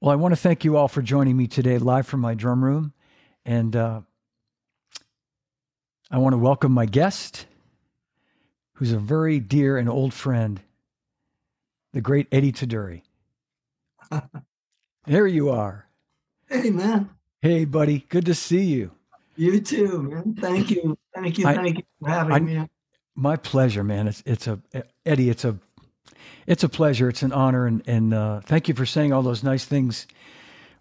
Well, I want to thank you all for joining me today live from my drum room. And uh, I want to welcome my guest, who's a very dear and old friend, the great Eddie Tuduri. there you are. Hey, man. Hey, buddy. Good to see you. You too, man. Thank you. Thank you. I- thank you for having I- me. My pleasure, man. It's it's a Eddie. It's a it's a pleasure. It's an honor, and and uh, thank you for saying all those nice things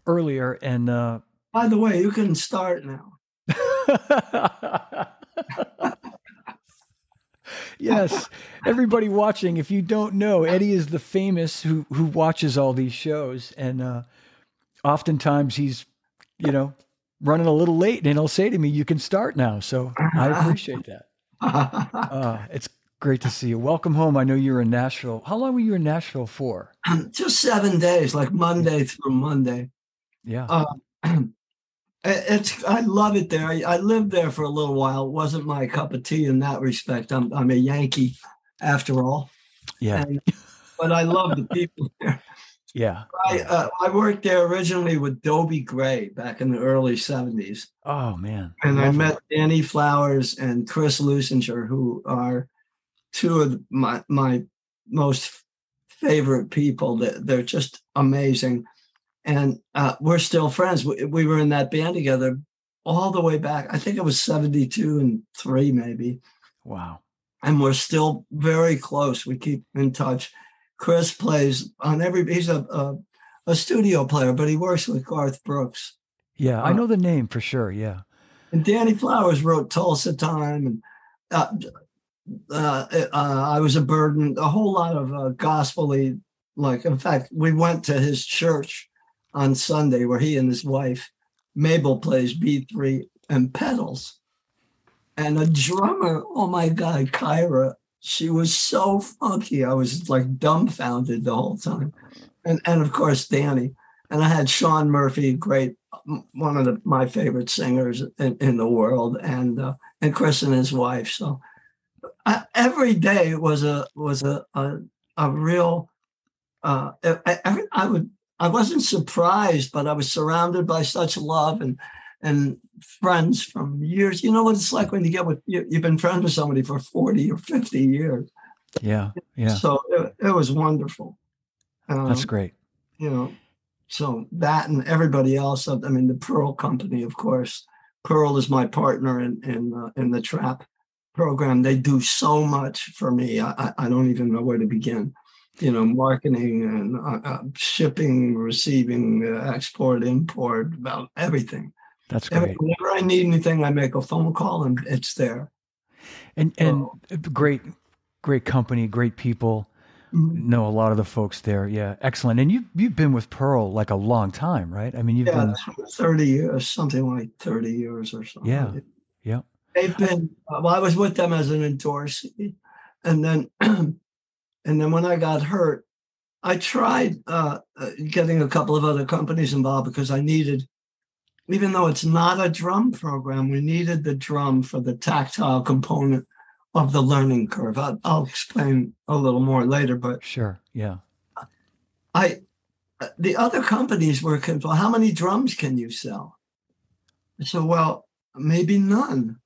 earlier. And uh, By the way, you can start now. yes, everybody watching, if you don't know, Eddie is the famous who who watches all these shows, and uh, oftentimes he's, you know, running a little late, and he'll say to me, "You can start now." So I appreciate that. Uh, it's great to see you. Welcome home. I know you're in Nashville. How long were you in Nashville for? Just seven days, like Monday through Monday. Yeah. Uh, it's I love it there. I, I lived there for a little while. It wasn't my cup of tea in that respect. I'm I'm a Yankee, after all. yeah. And, but I love the people there. Yeah. I uh, I worked there originally with Dobie Gray back in the early '70s. Oh man. and I Love met. Danny Flowers and Chris Leuzinger, who are two of my my most favorite people. That they're just amazing, and uh, we're still friends. We, we were in that band together all the way back. I think it was seventy two and three, maybe, Wow. and we're still very close. We keep in touch. Chris plays on every. He's a a, a studio player, but he works with Garth Brooks. Yeah, I Uh, know the name for sure. Yeah. And Danny Flowers wrote Tulsa Time and uh, uh, uh, I was a burden, a whole lot of uh, gospel-y, like, in fact, we went to his church on Sunday where he and his wife, Mabel, plays B3 and pedals. And a drummer, oh my God, Kyra, she was so funky. I was like dumbfounded the whole time. And, and of course, Danny. And I had Sean Murphy, great one of the, my favorite singers in, in the world, and uh, and Chris and his wife. So every day was a was a a, a real. Uh, I, I, would I wasn't surprised, but I was surrounded by such love and and friends from years. You know what it's like when you get with you, you've been friends with somebody for forty or fifty years. Yeah. Yeah. So it, it was wonderful. That's Um, great. you know so that and everybody else i mean the pearl company of course pearl is my partner in in uh, in the trap program they do so much for me i i don't even know where to begin you know marketing and uh, uh, shipping receiving uh, export import about everything That's great. whenever i need anything i make a phone call and it's there And and So- great great company, great people. Mhm. Know a lot of the folks there. Yeah. Excellent. And you you've been with Pearl like a long time, right? I mean, you've yeah been 30 years something like 30 years or something Yeah. Yeah. They've been. uh, Well, I was with them as an endorsee, and then, and then when I got hurt, I tried uh, uh, getting a couple of other companies involved because I needed, even though it's not a drum program, we needed the drum for the tactile component of the learning curve. I'll, I'll explain a little more later, but sure. Yeah. I, uh, the other companies were, well, how many drums can you sell? So, well, maybe none.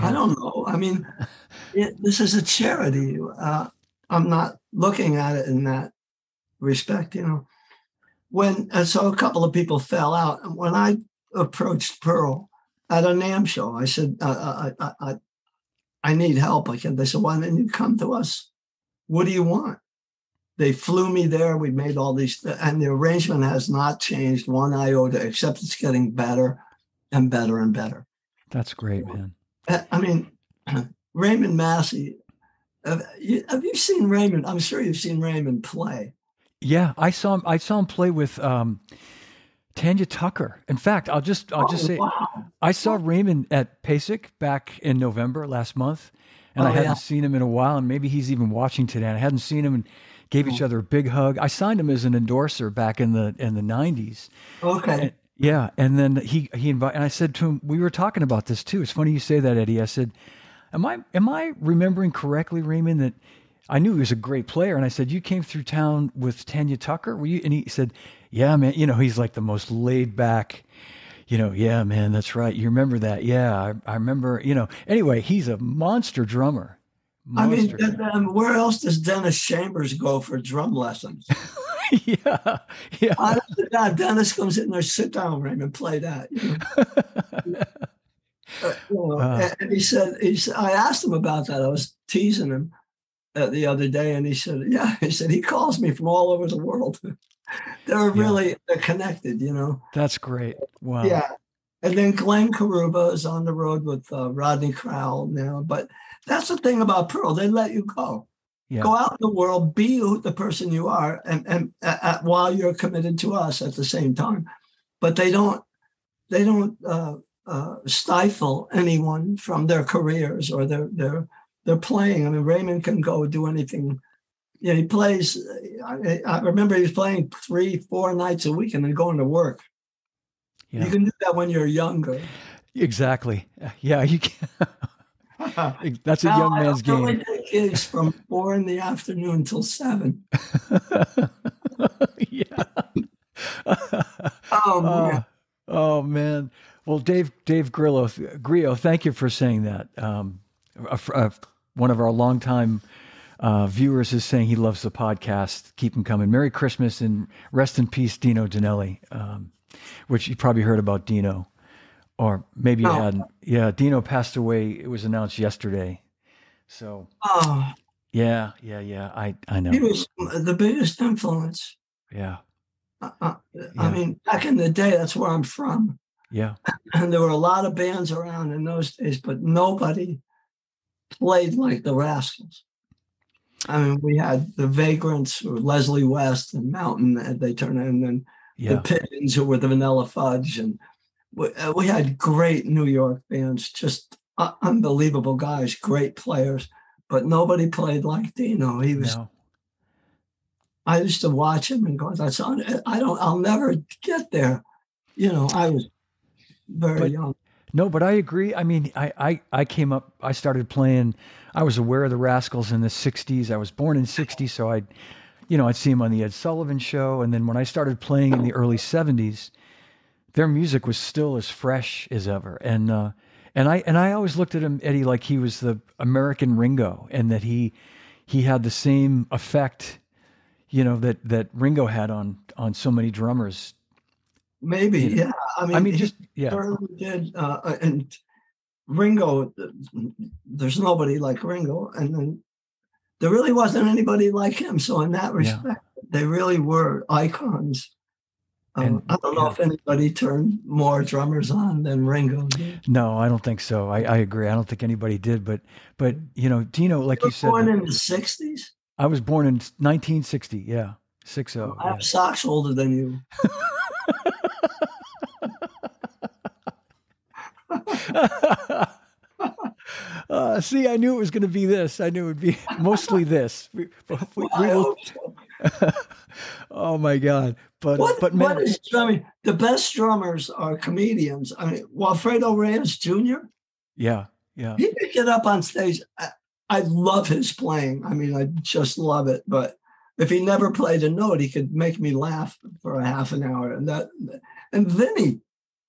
I don't know. I mean, it, this is a charity. Uh, I'm not looking at it in that respect, you know. When and so a couple of people fell out, and when I approached Pearl at a NAMM show, I said, uh, I, I, I, I need help. I can. They said, why didn't you come to us? What do you want? They flew me there. We made all these, and the arrangement has not changed one iota, except it's getting better and better and better. That's great, man. Uh, I mean, Raymond Massey. Have you, have you seen Raymond? I'm sure you've seen Raymond play. Yeah, I saw him. I saw him play with um, Tanya Tucker. In fact, I'll just I'll just Oh, say wow. I saw Raymond at PASIC back in November last month, and I Oh, hadn't yeah. seen him in a while. And maybe he's even watching today. And I hadn't seen him and gave each Oh. other a big hug. I signed him as an endorser back in the in the '90s. Okay. And, yeah, and then he he invited, and I said to him, we were talking about this too. It's funny you say that, Eddie. I said, am I am I remembering correctly, Raymond, that I knew he was a great player. And I said, You came through town with Tanya Tucker? Were you? And he said, Yeah, man. You know, he's like the most laid back, you know, yeah, man, that's right. You remember that? Yeah, I, I remember, you know. Anyway, he's a monster drummer. Monster I mean, um, where else does Dennis Chambers go for drum lessons? yeah, yeah. Honestly, God, Dennis comes in there, sit down, Raymond, play that. You know? uh, you know, uh, and he said, he said, I asked him about that. I was teasing him uh, the other day, and he said, "Yeah." He said he calls me from all over the world. they're yeah. really they're connected, you know. That's great. Wow. Yeah, and then Glen Caruba is on the road with uh, Rodney Crowell now. But that's the thing about Pearl; they let you go. Yeah. Go out in the world, be the person you are, and and uh, while you're committed to us at the same time. But they don't they don't uh, uh, stifle anyone from their careers or their their they're playing. I mean, Raymond can go do anything. Yeah, he plays. I, I, remember he was playing three, four nights a week and then going to work. Yeah. You can do that when you're younger. Exactly. Yeah, you can. That's a now, young man's game. Really gigs from four in the afternoon till seven. yeah. oh man. Uh, oh man. Well, Dave Dave Grillo, Grillo, thank you for saying that. Um, a, a, one of our longtime uh, viewers is saying he loves the podcast. Keep him coming. Merry Christmas and rest in peace, Dino Danelli, um, which you probably heard about Dino, or maybe you oh. hadn't. Yeah, Dino passed away. It was announced yesterday. So, oh. yeah, yeah, yeah. I I know he was the biggest influence. Yeah. Uh, uh, yeah. I mean, back in the day, that's where I'm from. Yeah. And there were a lot of bands around in those days, but nobody played like the Rascals. I mean, we had the Vagrants, or Leslie West and Mountain, they turned in, and yeah. the Pigeons, who were the Vanilla Fudge, and we, uh, we had great New York bands, just uh, unbelievable guys, great players, but nobody played like Dino. He was. No. I used to watch him and go, "That's I don't. I'll never get there." You know, I was very but, young. No, but I agree. I mean, I, I, I came up, I started playing, I was aware of the Rascals in the 60s. I was born in 60, so I'd, you know, I'd see them on the Ed Sullivan show. And then when I started playing in the early 70s, their music was still as fresh as ever. And, uh, and I, and I always looked at him, Eddie, like he was the American Ringo and that he, he had the same effect, you know, that, that Ringo had on, on so many drummers Maybe, you know? yeah. I mean, I mean, just yeah. Certainly did, uh, and Ringo. There's nobody like Ringo, and then there really wasn't anybody like him. So in that respect, yeah. they really were icons. Um, and, I don't know yeah. if anybody turned more drummers on than Ringo did. No, I don't think so. I, I agree. I don't think anybody did. But but you know, Dino, like you, you said, born in the '60s. I was born in 1960. Yeah, six zero. I have yeah. socks older than you. uh, see, I knew it was going to be this. I knew it would be mostly this. We, we, we will... oh my God! But what, but man, what is drumming? The best drummers are comedians. I mean, Wilfredo Reyes Jr. Yeah, yeah. He could get up on stage. I, I love his playing. I mean, I just love it. But if he never played a note, he could make me laugh for a half an hour. And that, and Vinny,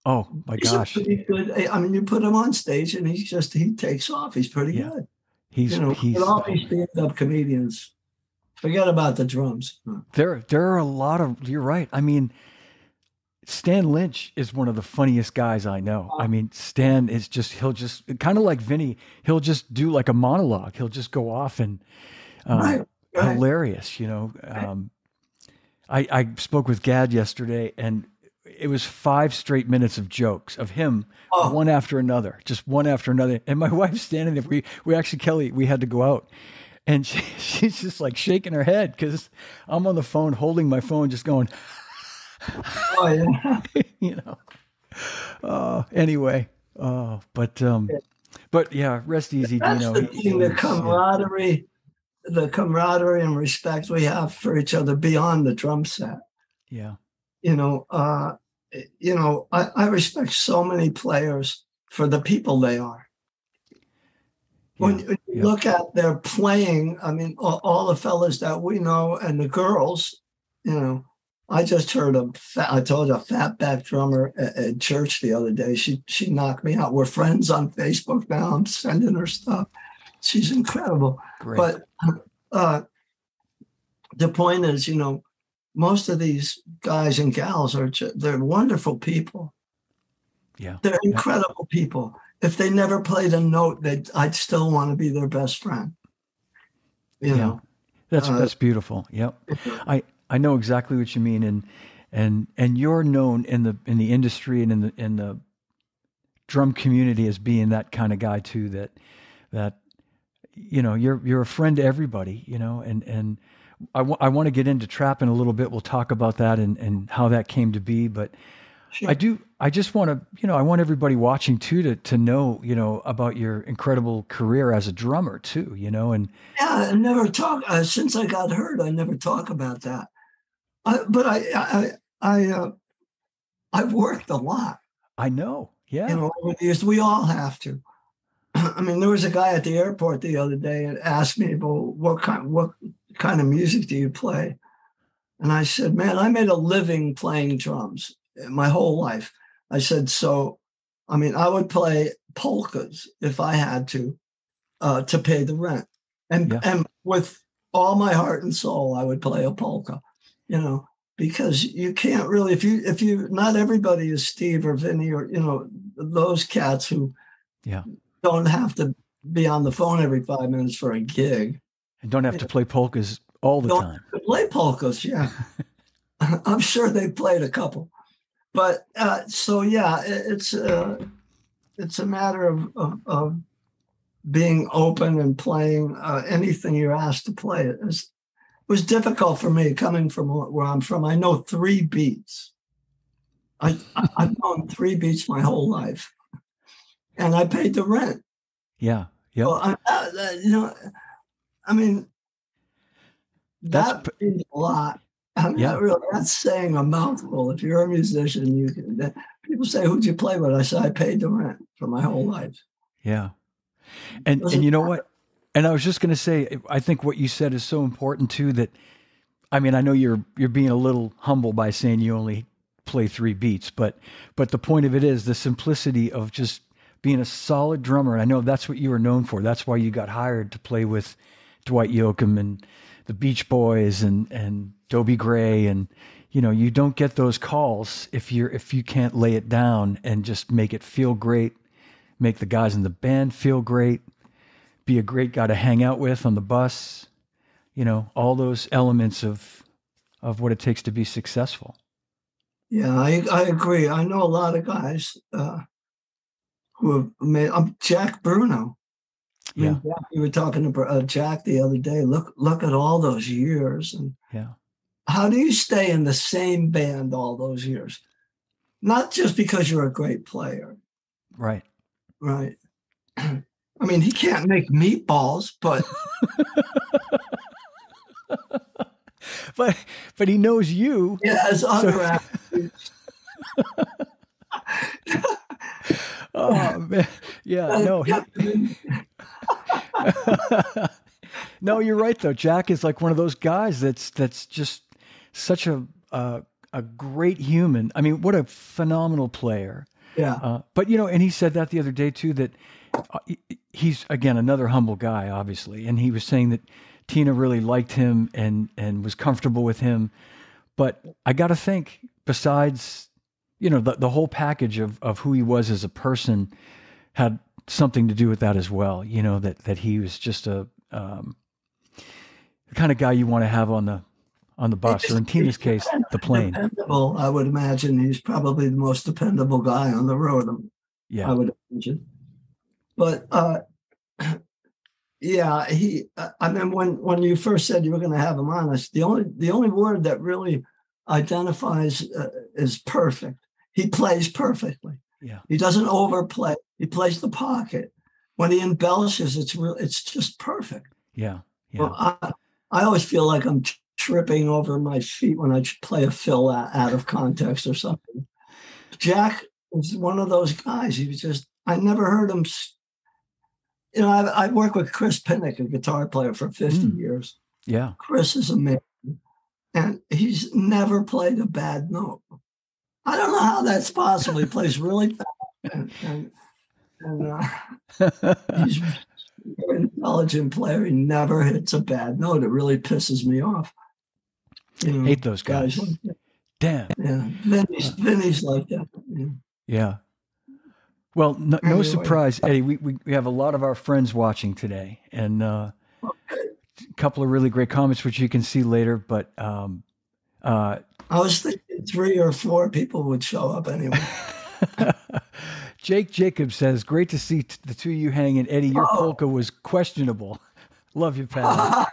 Oh my gosh! good. I mean, you put him on stage, and he's just he takes off. He's pretty yeah. good. He's you know, he's all these um stand-up comedians. Forget about the drums. There, there are a lot of. You're right. I mean, Stan Lynch is one of the funniest guys I know. I mean, Stan is just he'll just kind of like Vinny. He'll just do like a monologue. He'll just go off and um, right, right. hilarious. You know, um, I I spoke with Gadd yesterday, and it was five straight minutes of jokes of him, oh. one after another, just one after another. And my wife's standing there. We we actually Kelly, we had to go out, and she, she's just like shaking her head because I'm on the phone, holding my phone, just going. Oh yeah. you know. Uh, anyway, uh, but um, but yeah, rest easy, That's Dino. The, thing, the camaraderie, the camaraderie and respect we have for each other beyond the drum set. Yeah you know, uh, you know, I, I respect so many players for the people they are. When Yeah, you yeah. look at their playing, I mean, all, all the fellas that we know and the girls, you know, I just heard a fat, I told you a fatback drummer at, at church the other day. She she knocked me out. We're friends on Facebook now. I'm sending her stuff. She's incredible. Great. But uh, the point is, you know, most of these guys and gals are ju- they're wonderful people. yeah. They're incredible people. If they never played a note, they I'd still want to be their best friend. You Yeah. know, That's uh, that's beautiful. Yep. I I know exactly what you mean, and and and you're known in the in the industry and in the in the drum community as being that kind of guy too. That that you know you're you're a friend to everybody. You know, and and I want to get into trapping a little bit. We'll talk about that and and how that came to be, but. Sure. I do. I just want to, you know, I want everybody watching too to to know, you know, about your incredible career as a drummer too, you know, and Yeah, I never talk uh, since I got hurt. I never talk about that. I, but I, I, I, uh, I've worked a lot. I know, yeah, You know, over the years, we all have to. I mean, there was a guy at the airport the other day and asked me, "Well, what kind, what kind of music do you play?" And I said, "Man, I made a living playing drums my whole life." I said, "So, I mean, I would play polkas if I had to, uh, to pay the rent, and Yeah. and with all my heart and soul, I would play a polka, you know." Because you can't really, if you, if you, not everybody is Steve or Vinny or, you know, those cats who Yeah. don't have to be on the phone every five minutes for a gig. and don't have to play polkas all the Don't- time. Play polkas, yeah. I'm sure they played a couple, but uh, so yeah, it, it's uh, it's a matter of, of, of being open and playing uh, anything you're asked to play. It was, it was difficult for me coming from where I'm from. I know three beats. I, I've known three beats my whole life, and I paid the rent. Yeah, yeah, Well, uh, you know, I mean, That's that means a lot. I mean, Yeah. that really, that's saying a mouthful. If you're a musician, you can. People say, "Who'd you play with?" I say, "I paid the rent for my whole life." yeah. And and you know what? And I was just going to say, I think what you said is so important too. That I mean, I know you're you're being a little humble by saying you only play three beats, but but the point of it is the simplicity of just being a solid drummer. And I know that's what you were known for. That's why you got hired to play with Dwight Yoakam and the Beach Boys and and Dobie Gray and you know you don't get those calls if you're if you can't lay it down and just make it feel great, make the guys in the band feel great, be a great guy to hang out with on the bus, you know all those elements of of what it takes to be successful. Yeah, I I agree. I know a lot of guys uh, who have made. Um, Jack Bruno. I mean, Jack, we were talking to uh, Jack the other day. Look, look at all those years, and Yeah. How do you stay in the same band all those years? Not just because you're a great player, Right. right? I mean, he can't make meatballs, but But but he knows you. Yeah, has other attributes. Oh man. Yeah, uh, no. he- no, you're right though. Jack is like one of those guys that's that's just such a uh, a great human. I mean, what a phenomenal player. yeah, Uh, but you know, and he said that the other day too. That uh, he's again another humble guy, obviously, and he was saying that Tina really liked him and and was comfortable with him. But I got to think, besides you know the the whole package of of who he was as a person had something to do with that as well. You know that that he was just a um, the kind of guy you want to have on the on the bus, or in Tina's case, the plane. dependable. I would imagine he's probably the most dependable guy on the road. Yeah, I would imagine. But uh, yeah, he. uh, I mean, when when you first said you were going to have him on, us, the only the only word that really identifies uh, is perfect. He plays perfectly. yeah, He doesn't overplay. He plays the pocket. When he embellishes, it's real. It's just perfect. yeah, yeah. Well, I, I always feel like I'm tripping over my feet when I play a fill out, out of context or something. Jack was one of those guys. He was just, I never heard him. you know, I, I worked with Chris Pinnick, a guitar player, for 50 Mm. years. Yeah. Chris is amazing. And he's never played a bad note. I don't know how that's possible. He plays really fast and, and, and uh, he's a very intelligent player. He never hits a bad note. It really pisses me off. You know, Hate those guys. guys like. Damn. Yeah, Vinny's, Vinny's like that. Yeah. Yeah. Well, no, no Anyway. surprise, Eddie. We, we we have a lot of our friends watching today, and uh, a couple of really great comments, which you can see later. But um, uh, I was thinking three or four people would show up anyway. Jake Jacob says, "Great to see t- the two of you hanging." Eddie, your Oh. polka was questionable. Love you, pal.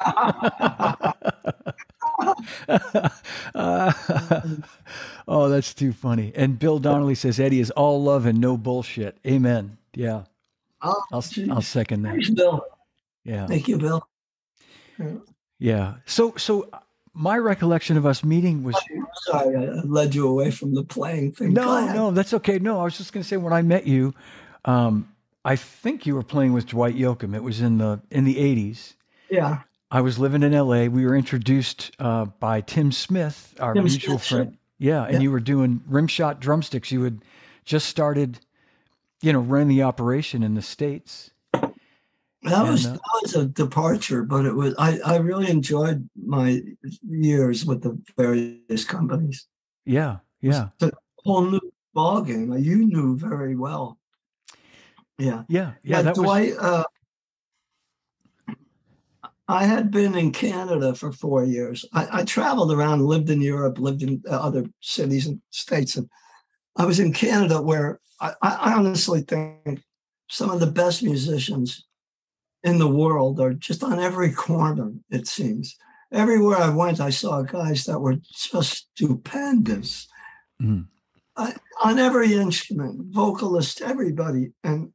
Uh, oh, that's too funny. And Bill Donnelly says, "Eddie is all love and no bullshit." Amen. Yeah, oh, I'll. I'll second that. Thanks, Bill. Yeah. Thank you, Bill. Yeah. So, so my recollection of us meeting was Sorry, I led you away from the playing thing. No, no, that's okay. No, I was just going to say when I met you, um, I think you were playing with Dwight Yoakam. It was in the in the eighties. Yeah, I was living in L.A. We were introduced uh, by Tim Smith, our Tim mutual Smith, friend. Yeah, and Yeah. you were doing rim shot drumsticks. You had just started, you know, running the operation in the states. that was uh, that was a departure, but it was I I really enjoyed my years with the various companies. Yeah, yeah, Whole new ball game. You knew very well. Yeah. yeah, yeah. Yeah, that was Uh, I had been in Canada for four years. I, I traveled around, lived in Europe, lived in uh, other cities and states, and I was in Canada, where I, I honestly think some of the best musicians in the world are just on every corner. It seems everywhere I went, I saw guys that were just stupendous Mhm. I, on every instrument, vocalist, everybody, and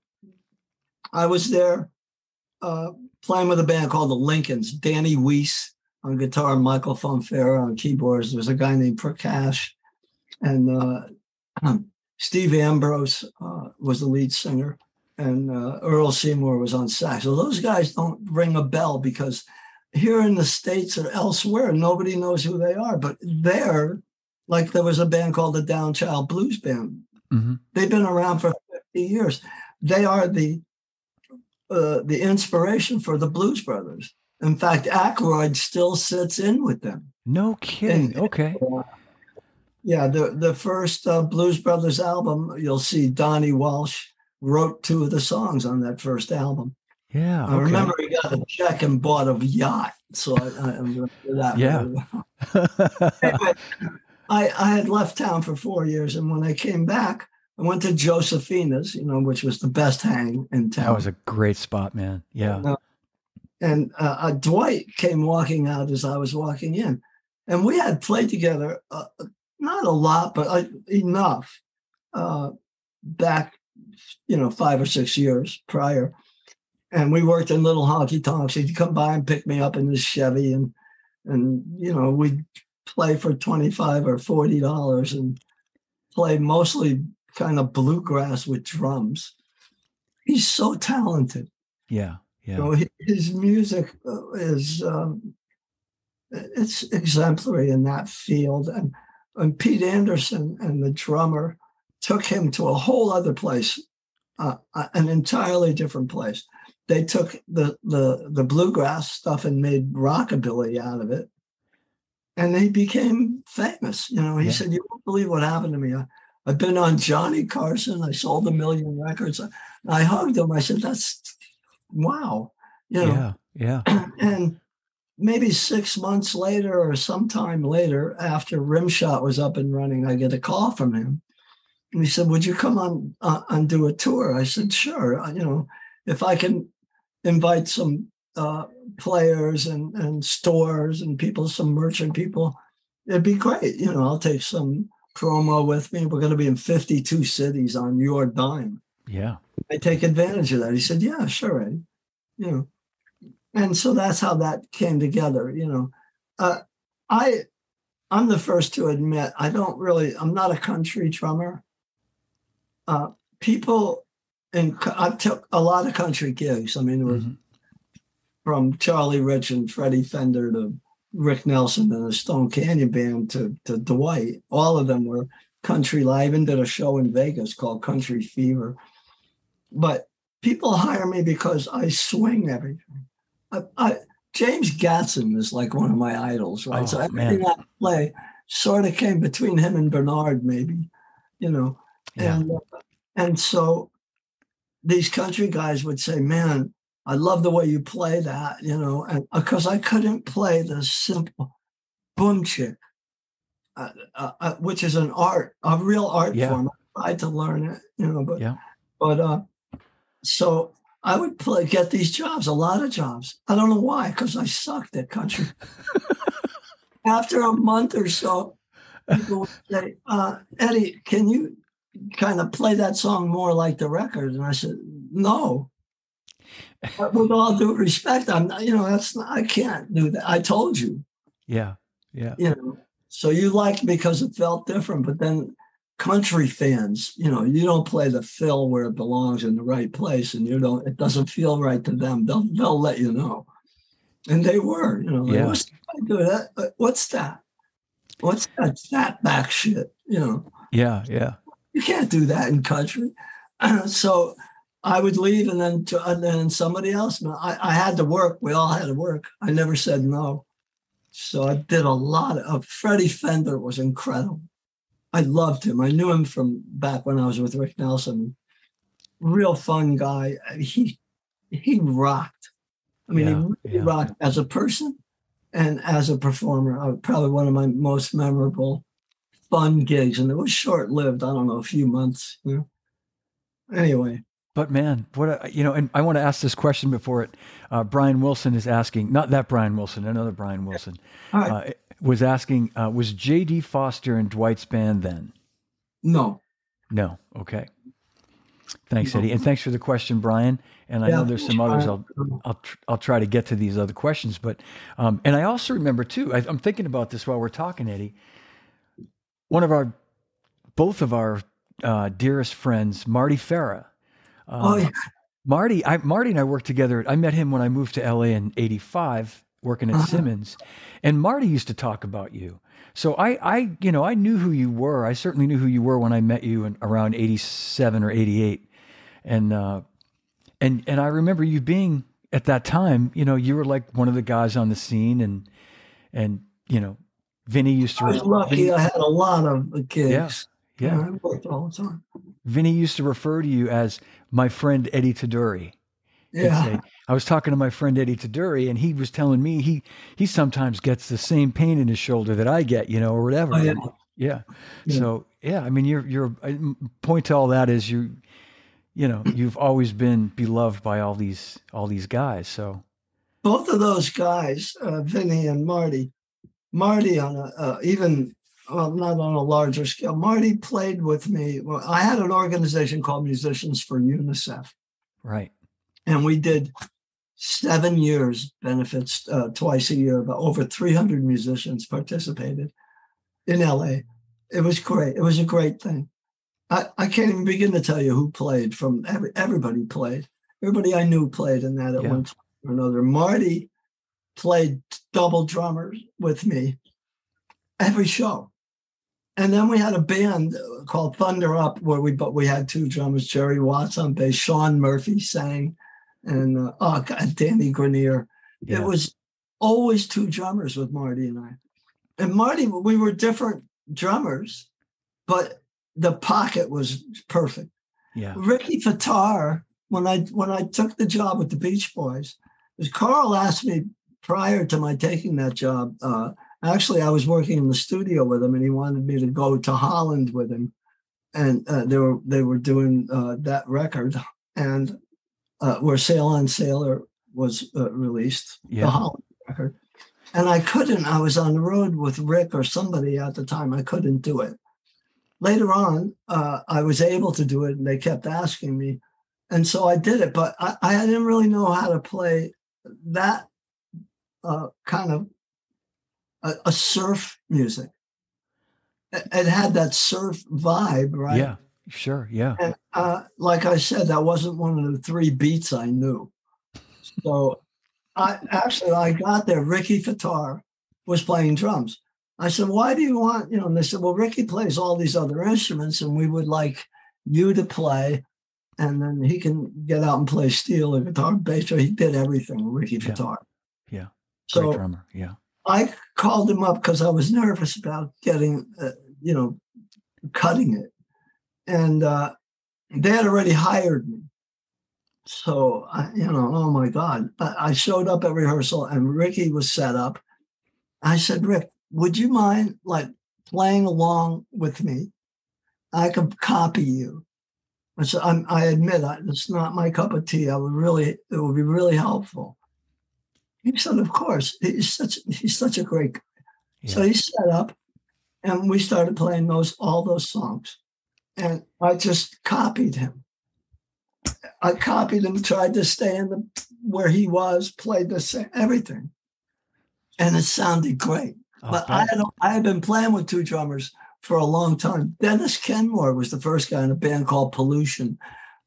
I was there uh, playing with a band called the Lincolns. Danny Weiss on guitar, Michael Fonfara on keyboards. There was a guy named Prakash, and uh, Steve Ambrose uh, was the lead singer, and uh, Earl Seymour was on sax. So those guys don't ring a bell because here in the states or elsewhere, nobody knows who they are. But there, like there was a band called the Downchild Blues Band. Mhm. They've been around for 50 years. They are the uh, the inspiration for the Blues Brothers. In fact, Aykroyd still sits in with them. no kidding. And- Okay. Yeah, the the first uh, Blues Brothers album, you'll see Donnie Walsh wrote two of the songs on that first album. Yeah. I okay. remember he got a check and bought a yacht, so I, I'm going to do that. Yeah. Anyway, I, I had left town for four years, and when I came back, I went to Josephina's, you know, which was the best hang in town. that was a great spot, man. Yeah. Uh, and uh, uh, Dwight came walking out as I was walking in, and we had played together, uh, not a lot, but uh, enough uh, back, you know, five or six years prior. And we worked in little honky tonks. He'd come by and pick me up in his Chevy, and and you know we'd play for twenty five or forty dollars and play mostly kind of bluegrass with drums. He's so talented. Yeah. Yeah. You know, his music uh, is um, it's exemplary in that field, and and Pete Anderson and the drummer took him to a whole other place, uh, uh, an entirely different place. They took the the the bluegrass stuff and made rockabilly out of it, and he became famous. You know, he Yeah. said, "You won't believe what happened to me. I, I've been on Johnny Carson. I sold a million records. I, I hugged him. I said, "That's wow." You know, Yeah. Yeah. and maybe six months later or sometime later after rimshot was up and running i get a call from him and he said would you come on uh, and do a tour i said sure Uh, you know if i can invite some uh, players and, and stores and people some merchant people it'd be great you know i'll take some promo with me we're going to be in 52 cities on your dime Yeah. I take advantage of that. He said, Yeah, sure, Eddie. You know. And so that's how that came together, you know. Uh, I I'm the first to admit I don't really I'm not a country drummer. Uh, people and I took a lot of country gigs. I mean, it was Mhm. from Charlie Rich and Freddie Fender to Rick Nelson and the Stone Canyon Band to, to Dwight. All of them were country live. Even did a show in Vegas called Country Fever. But people hire me because I swing everything. I, I, James Gadson is like one of my idols, right? Oh, so man. everything I play sort of came between him and Bernard, maybe, you know. Yeah. And uh, and so these country guys would say, "Man, I love the way you play that," you know, and because I couldn't play the simple boom chick, uh, uh, uh, which is an art, a real art Yeah. form. I tried to learn it, you know, but Yeah. but uh, so I would play, get these jobs, a lot of jobs. I don't know why, because I sucked at country. After a month or so, people would say, uh, Eddie, can you kind of play that song more like the record? And I said, no. But with all due respect, I'm not, you know, that's not, I can't do that. I told you, Yeah. Yeah. you know. So you liked because it felt different, but then country fans, you know, you don't play the fill where it belongs in the right place, and you don't. It doesn't feel right to them. They'll they'll let you know, and they were, you know, like, Yeah. what's that? do that? What's that? What's that fat back shit? You know, Yeah. Yeah. you can't do that in country. so I would leave, and then to, and then somebody else. I, I had to work. We all had to work. I never said no. So I did a lot of. Freddie Fender was incredible. I loved him. I knew him from back when I was with Rick Nelson. Real fun guy. He he rocked. I mean, Yeah, he really yeah. rocked as a person and as a performer. Uh, probably one of my most memorable, fun gigs, and it was short lived. I don't know, a few months. You know. Anyway, But man, what a, you know, and I want to ask this question before it. Uh, Brian Wilson is asking, not that Brian Wilson, another Brian Wilson, uh, was asking, uh, was J.D. Foster in Dwight's band then? no, No. Okay. Thanks, Eddie, and thanks for the question, Brian. And I know there's some others. I'll I'll tr- I'll try to get to these other questions, but um, and I also remember too. I, I'm thinking about this while we're talking, Eddie. One of our, both of our uh, dearest friends, Marty Farah. Um, Oh, yeah. Marty, I Marty and I worked together. I met him when I moved to LA in '85, working at Uh-huh. Simmons, and Marty used to talk about you. So I, I, you know, I knew who you were. I certainly knew who you were when I met you in around '87 or '88, and uh, and and I remember you being at that time. You know, you were like one of the guys on the scene, and and you know, Vinny used to. I was lucky. Vinny, I had a lot of gigs. yeah, I worked all the time. Vinny used to refer to you as my friend Eddie Tuduri. Yeah. say, I was talking to my friend Eddie Tuduri, and he was telling me he he sometimes gets the same pain in his shoulder that I get, you know, or whatever. Oh, yeah. yeah. Yeah. So yeah, I mean, you're you're point to all that is you, you know, you've always been beloved by all these all these guys. So both of those guys, uh, Vinny and Marty, Marty on a uh, even well, not on a larger scale. Marty played with me. Well, I had an organization called Musicians for UNICEF, right, and we did seven years benefits uh, twice a year. But over 300 musicians participated in LA. It was great. It was a great thing. I, I can't even begin to tell you who played from every, everybody played. Everybody I knew played in that at Yeah. one time or another. Marty played double drummers with me every show. And then we had a band called Thunder Up where we but we had two drummers, Jerry Watts on bass, Sean Murphy sang, and uh, oh God, Danny Grenier. yeah, It was always two drummers with Marty and I. And Marty, we were different drummers, but the pocket was perfect. yeah, Ricky Fataar, when I when I took the job with the Beach Boys, because Carl asked me prior to my taking that job. Uh, actually, I was working in the studio with him, and he wanted me to go to Holland with him, and uh, they were they were doing uh, that record, and uh, where Sail on Sailor was uh, released, Yeah. the Holland record. And I couldn't. I was on the road with Rick or somebody at the time. I couldn't do it later on, uh, I was able to do it, and they kept asking me, and so I did it. But I, I didn't really know how to play that uh, kind of a, a surf music. It, had that surf vibe, right? yeah, Sure. Yeah. And uh, like I said, that wasn't one of the three beats I knew. So I actually I got there. Ricky Fataar was playing drums. I said, "Why do you want?" You know, and they said, "Well, Ricky plays all these other instruments, and we would like you to play, and then he can get out and play steel or guitar, bass. So he did everything. Ricky Yeah. Fataar. Yeah. So Great drummer. Yeah. I called him up because I was nervous about getting, uh, you know, cutting it, and uh, they had already hired me. So I, you know, oh my God! I, I showed up at rehearsal, and Ricky was set up. I said, Rick, would you mind like playing along with me? I could copy you. I said, I admit I, it's not my cup of tea. I would really, it would be really helpful. He said, of course. He's such he's such a great guy. Yeah. So he set up and we started playing those all those songs. And I just copied him. I copied him, tried to stay in the where he was, played the same everything. And it sounded great. I'll but I had I had been playing with two drummers for a long time. Dennis Kenmore was the first guy in a band called Pollution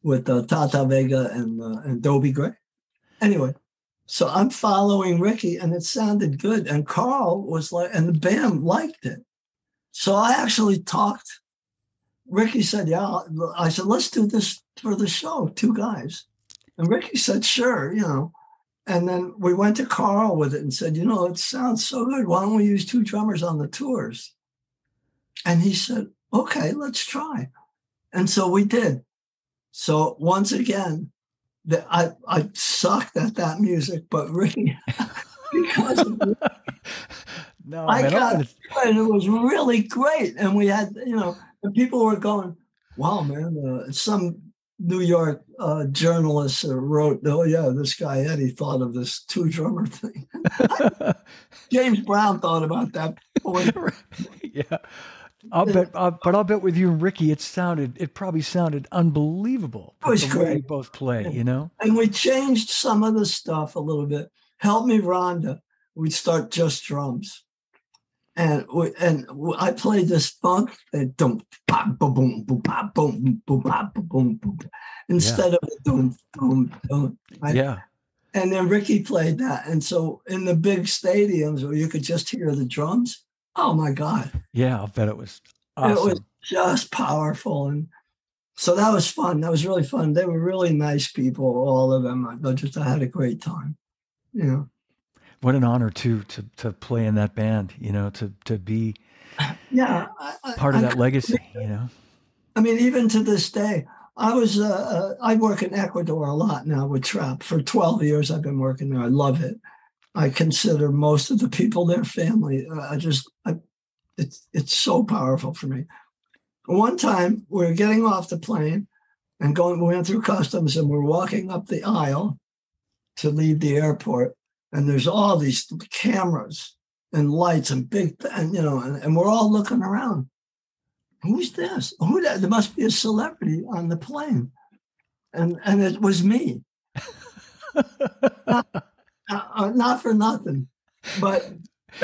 with uh, Tata Vega and uh, and Dobie Gray. Anyway, so I'm following Ricky, and it sounded good. And Carl was like, and the band liked it. So I actually talked. Ricky said, "Yeah." I said, "Let's do this for the show, two guys." And Ricky said, "Sure," you know. And then we went to Carl with it and said, "You know, it sounds so good. Why don't we use two drummers on the tours?" And he said, "Okay, let's try." And so we did. So once again, the, I I sucked at that music, but really, because of no, I man, got- it's- and it was really great. And we had, you know, the people were going, wow, man. Uh, some New York uh, journalist uh, wrote, oh, yeah, this guy Eddie thought of this two drummer thing. James Brown thought about that. Yeah. I'll bet, I'll, but I'll bet with you and Ricky, it sounded, it probably sounded unbelievable. It was way you both play, you know? And we changed some of the stuff a little bit. Help me, Rhonda. We'd start just drums. And we, and I played this funk that boom, pop, boom, boom, boom, pop, boom, boom, pop, boom, boom, instead of boom, boom, boom. Yeah. And then Ricky played that. And so in the big stadiums where you could just hear the drums, oh my God, Yeah. I'll bet it was it was just powerful. And so that was fun. That was really fun. They were really nice people, all of them. I just I had a great time. You know. What an honor too, to, to play in that band, you know, to, to be Yeah. I, I- part of I- that legacy, you know? I mean, even to this day, I was uh, uh, I work in Ecuador a lot now with trap. For 12 years, I've been working there. I love it. I consider most of the people their family. I just, I, it's it's so powerful for me. One time, we were getting off the plane and going. We went through customs and we're walking up the aisle to leave the airport, and there's all these cameras and lights and big, and you know, and, and we're all looking around who's this? Who that? There must be a celebrity on the plane, and and it was me. Uh, uh, not for nothing, but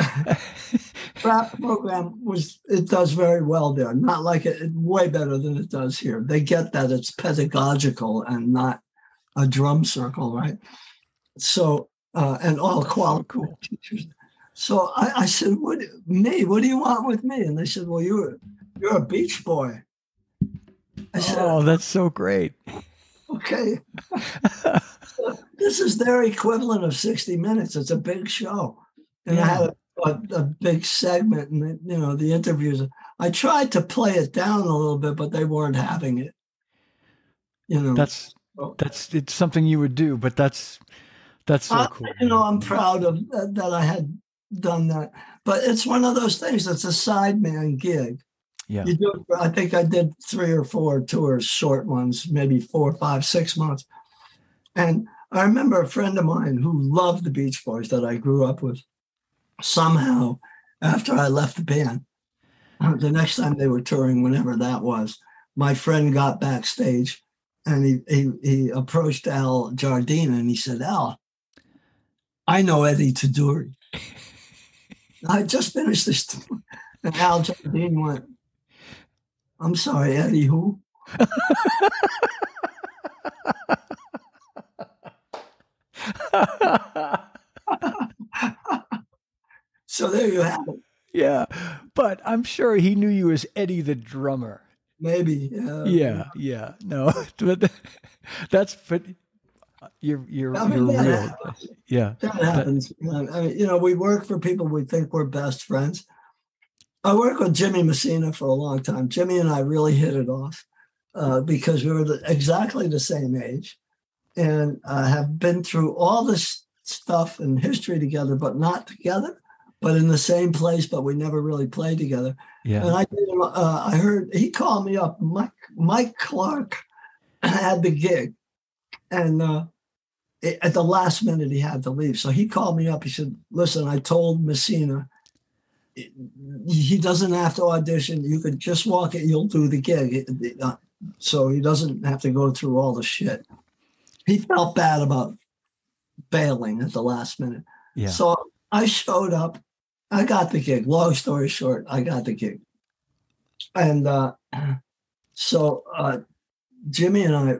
rap program was it does very well there. Not like it, way better than it does here. They get that it's pedagogical and not a drum circle, right? So uh, and all That's so quality cool. teachers. So I, I said, "What me? What do you want with me?" And they said, "Well, you're you're a beach boy." I said, oh, that's so great. "Okay." This is their equivalent of 60 minutes. It's a big show. And I had a, a, big segment and, you know, the interviews. I tried to play it down a little bit, but they weren't having it. You know, That's, that's, it's something you would do, but that's, that's so I- cool. you know, I'm proud of that, that I had done that. But it's one of those things that's a sideman gig. Yeah. You do, I think I did three or four tours, short ones, maybe four, five, six months. And I remember a friend of mine who loved the Beach Boys that I grew up with. Somehow, after I left the band, uh, the next time they were touring, whenever that was, my friend got backstage and he he, he approached Al Jardine and he said, Al, I know Eddie Tuduri. I just finished this. tour." And Al Jardine went, I'm sorry, Eddie, who? so there you have it. Yeah, but I'm sure he knew you as Eddie the drummer. Maybe. Yeah. Yeah, yeah. No, but that's but you're you're I mean, you're that real. happens. Yeah, That happens. I mean, you know, we work for people we think we're best friends. I worked with Jimmy Messina for a long time. Jimmy and I really hit it off uh, because we were the, exactly the same age and uh, have been through all this stuff and history together, but not together, but in the same place, but we never really played together. yeah. And I, uh, I heard he called me up. Mike Mike Clark had the gig, and uh, it- at the last minute he had to leave. So he called me up. He said, "Listen, I told Messina he doesn't have to audition. You could just walk it. You'll do the gig. Uh, so he doesn't have to go through all the shit." He felt bad about bailing at the last minute. Yeah. So I showed up. I got the gig. Long story short, I got the gig. And uh, so uh, Jimmy and I,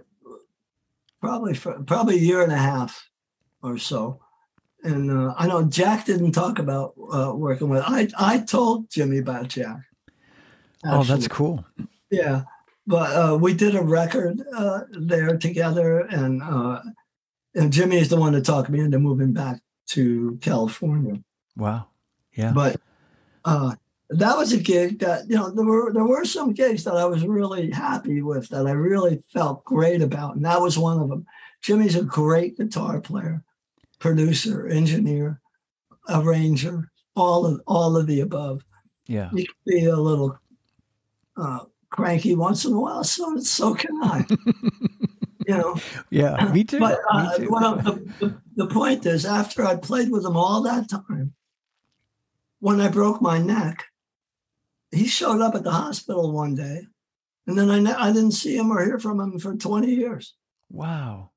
probably for, probably a year and a half or so. And uh, I know Jack didn't talk about uh, working with. I I told Jimmy about Jack. oh, that's cool. Yeah, but uh, we did a record uh, there together, and uh, and Jimmy is the one that talked me into moving back to California. Wow. Yeah. But uh, that was a gig that you know there were there were some gigs that I was really happy with that I really felt great about, and that was one of them. Jimmy's a great guitar player, producer, engineer, arranger, all of all of the above. yeah. You can be a little uh, cranky once in a while, so so can I. you know, Yeah. Me too. but uh, Me too. I'm- the, the, point is, after I played with him all that time, when I broke my neck, he showed up at the hospital one day, and then I ne- I didn't see him or hear from him for 20 years. wow.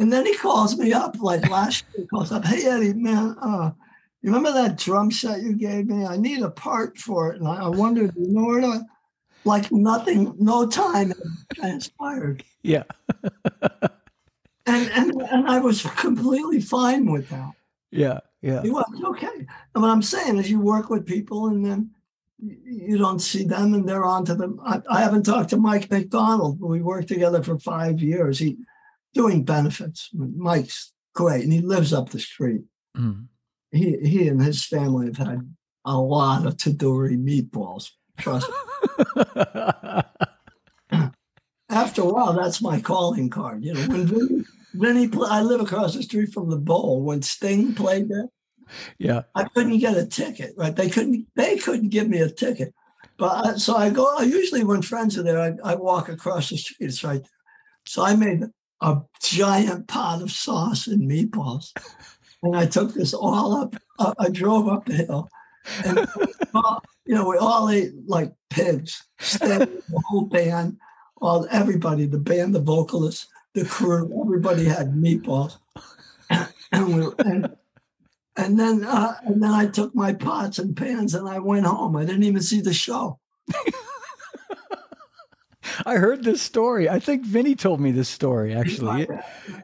And then he calls me up like last year. He calls up, "Hey Eddie, man, uh, you remember that drum set you gave me? I need a part for it, and I, I wondered, you know where to?" Like nothing, no time transpired, Yeah. and and and I was completely fine with that. Yeah. Yeah. He was okay. And what I'm saying is, you work with people, and then you you don't see them, and they're on to them. I, I haven't talked to Mike McDonald. We worked together for five years. He doing benefits. Mike's great, and he lives up the street. Mm. He he and his family have had a lot of Tuduri meatballs. Trust me. After a while, that's my calling card. You know, when Vinny, Vinny pla- I live across the street from the bowl. When Sting played there, yeah. I couldn't get a ticket. Right? They couldn't. They couldn't give me a ticket. But I, so I go. I usually when friends are there, I, I walk across the street. It's right there. So I made a giant pot of sauce and meatballs, and I took this all up. up I drove up the hill, and all- you know we all ate like pigs. Sting, the whole band, all everybody, the band, the vocalists, the crew, everybody had meatballs, and we and and then uh, and then I took my pots and pans and I went home. I didn't even see the show. I heard this story. I think Vinny told me this story actually.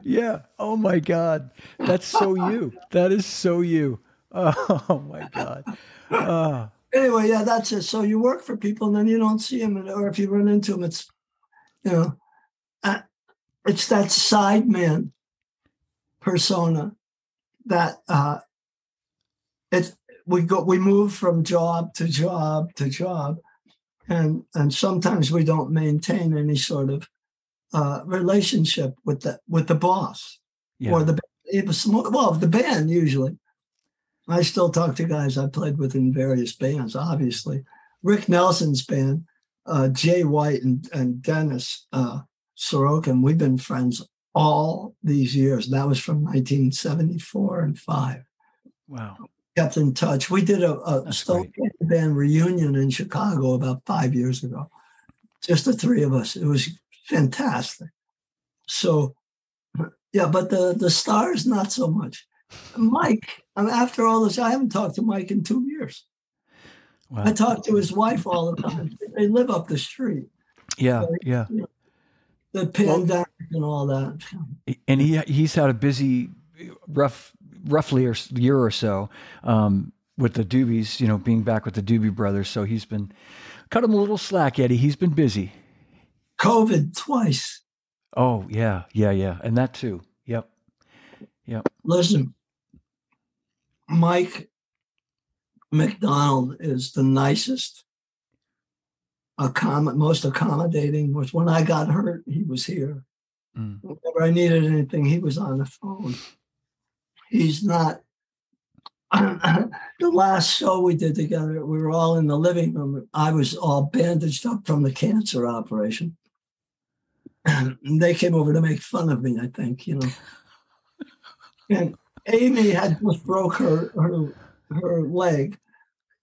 Yeah. Oh my God. That's so you. That is so you. Oh my God. Oh, Anyway, yeah, that's it. So you work for people and then you don't see them, or if you run into them, it's you know, uh, it's that side man persona that uh, it's we go we move from job to job to job, and and sometimes we don't maintain any sort of uh, relationship with the with the boss yeah. or the was small- well the band usually. I still talk to guys I played with in various bands. Obviously, Rick Nelson's band, uh, Jay White and and Dennis uh, Sorokin. We've been friends all these years. That was from 1974 and five. wow. Kept in touch. We did a, a Stone Band reunion in Chicago about five years ago. Just the three of us. It was fantastic. So, yeah, but the the stars not so much. Mike, I mean, after all this, I haven't talked to Mike in two years. Wow. I talk to his wife all the time. They live up the street. Yeah, yeah. The pandemic well, and all that. And he he's had a busy, rough, roughly a year or so um, with the Doobies. You know, being back with the Doobie Brothers. So he's been cut him a little slack, Eddie. He's been busy. COVID twice. Oh yeah, yeah, yeah, and that too. Yep, yep. Listen, Mike McDonald is the nicest, accom- most accommodating. Was when I got hurt, he was here. Mm. Whenever I needed anything, he was on the phone. He's not. the last show we did together, we were all in the living room. I was all bandaged up from the cancer operation. And they came over to make fun of me, I think, you know. And Amy had just broke her her her leg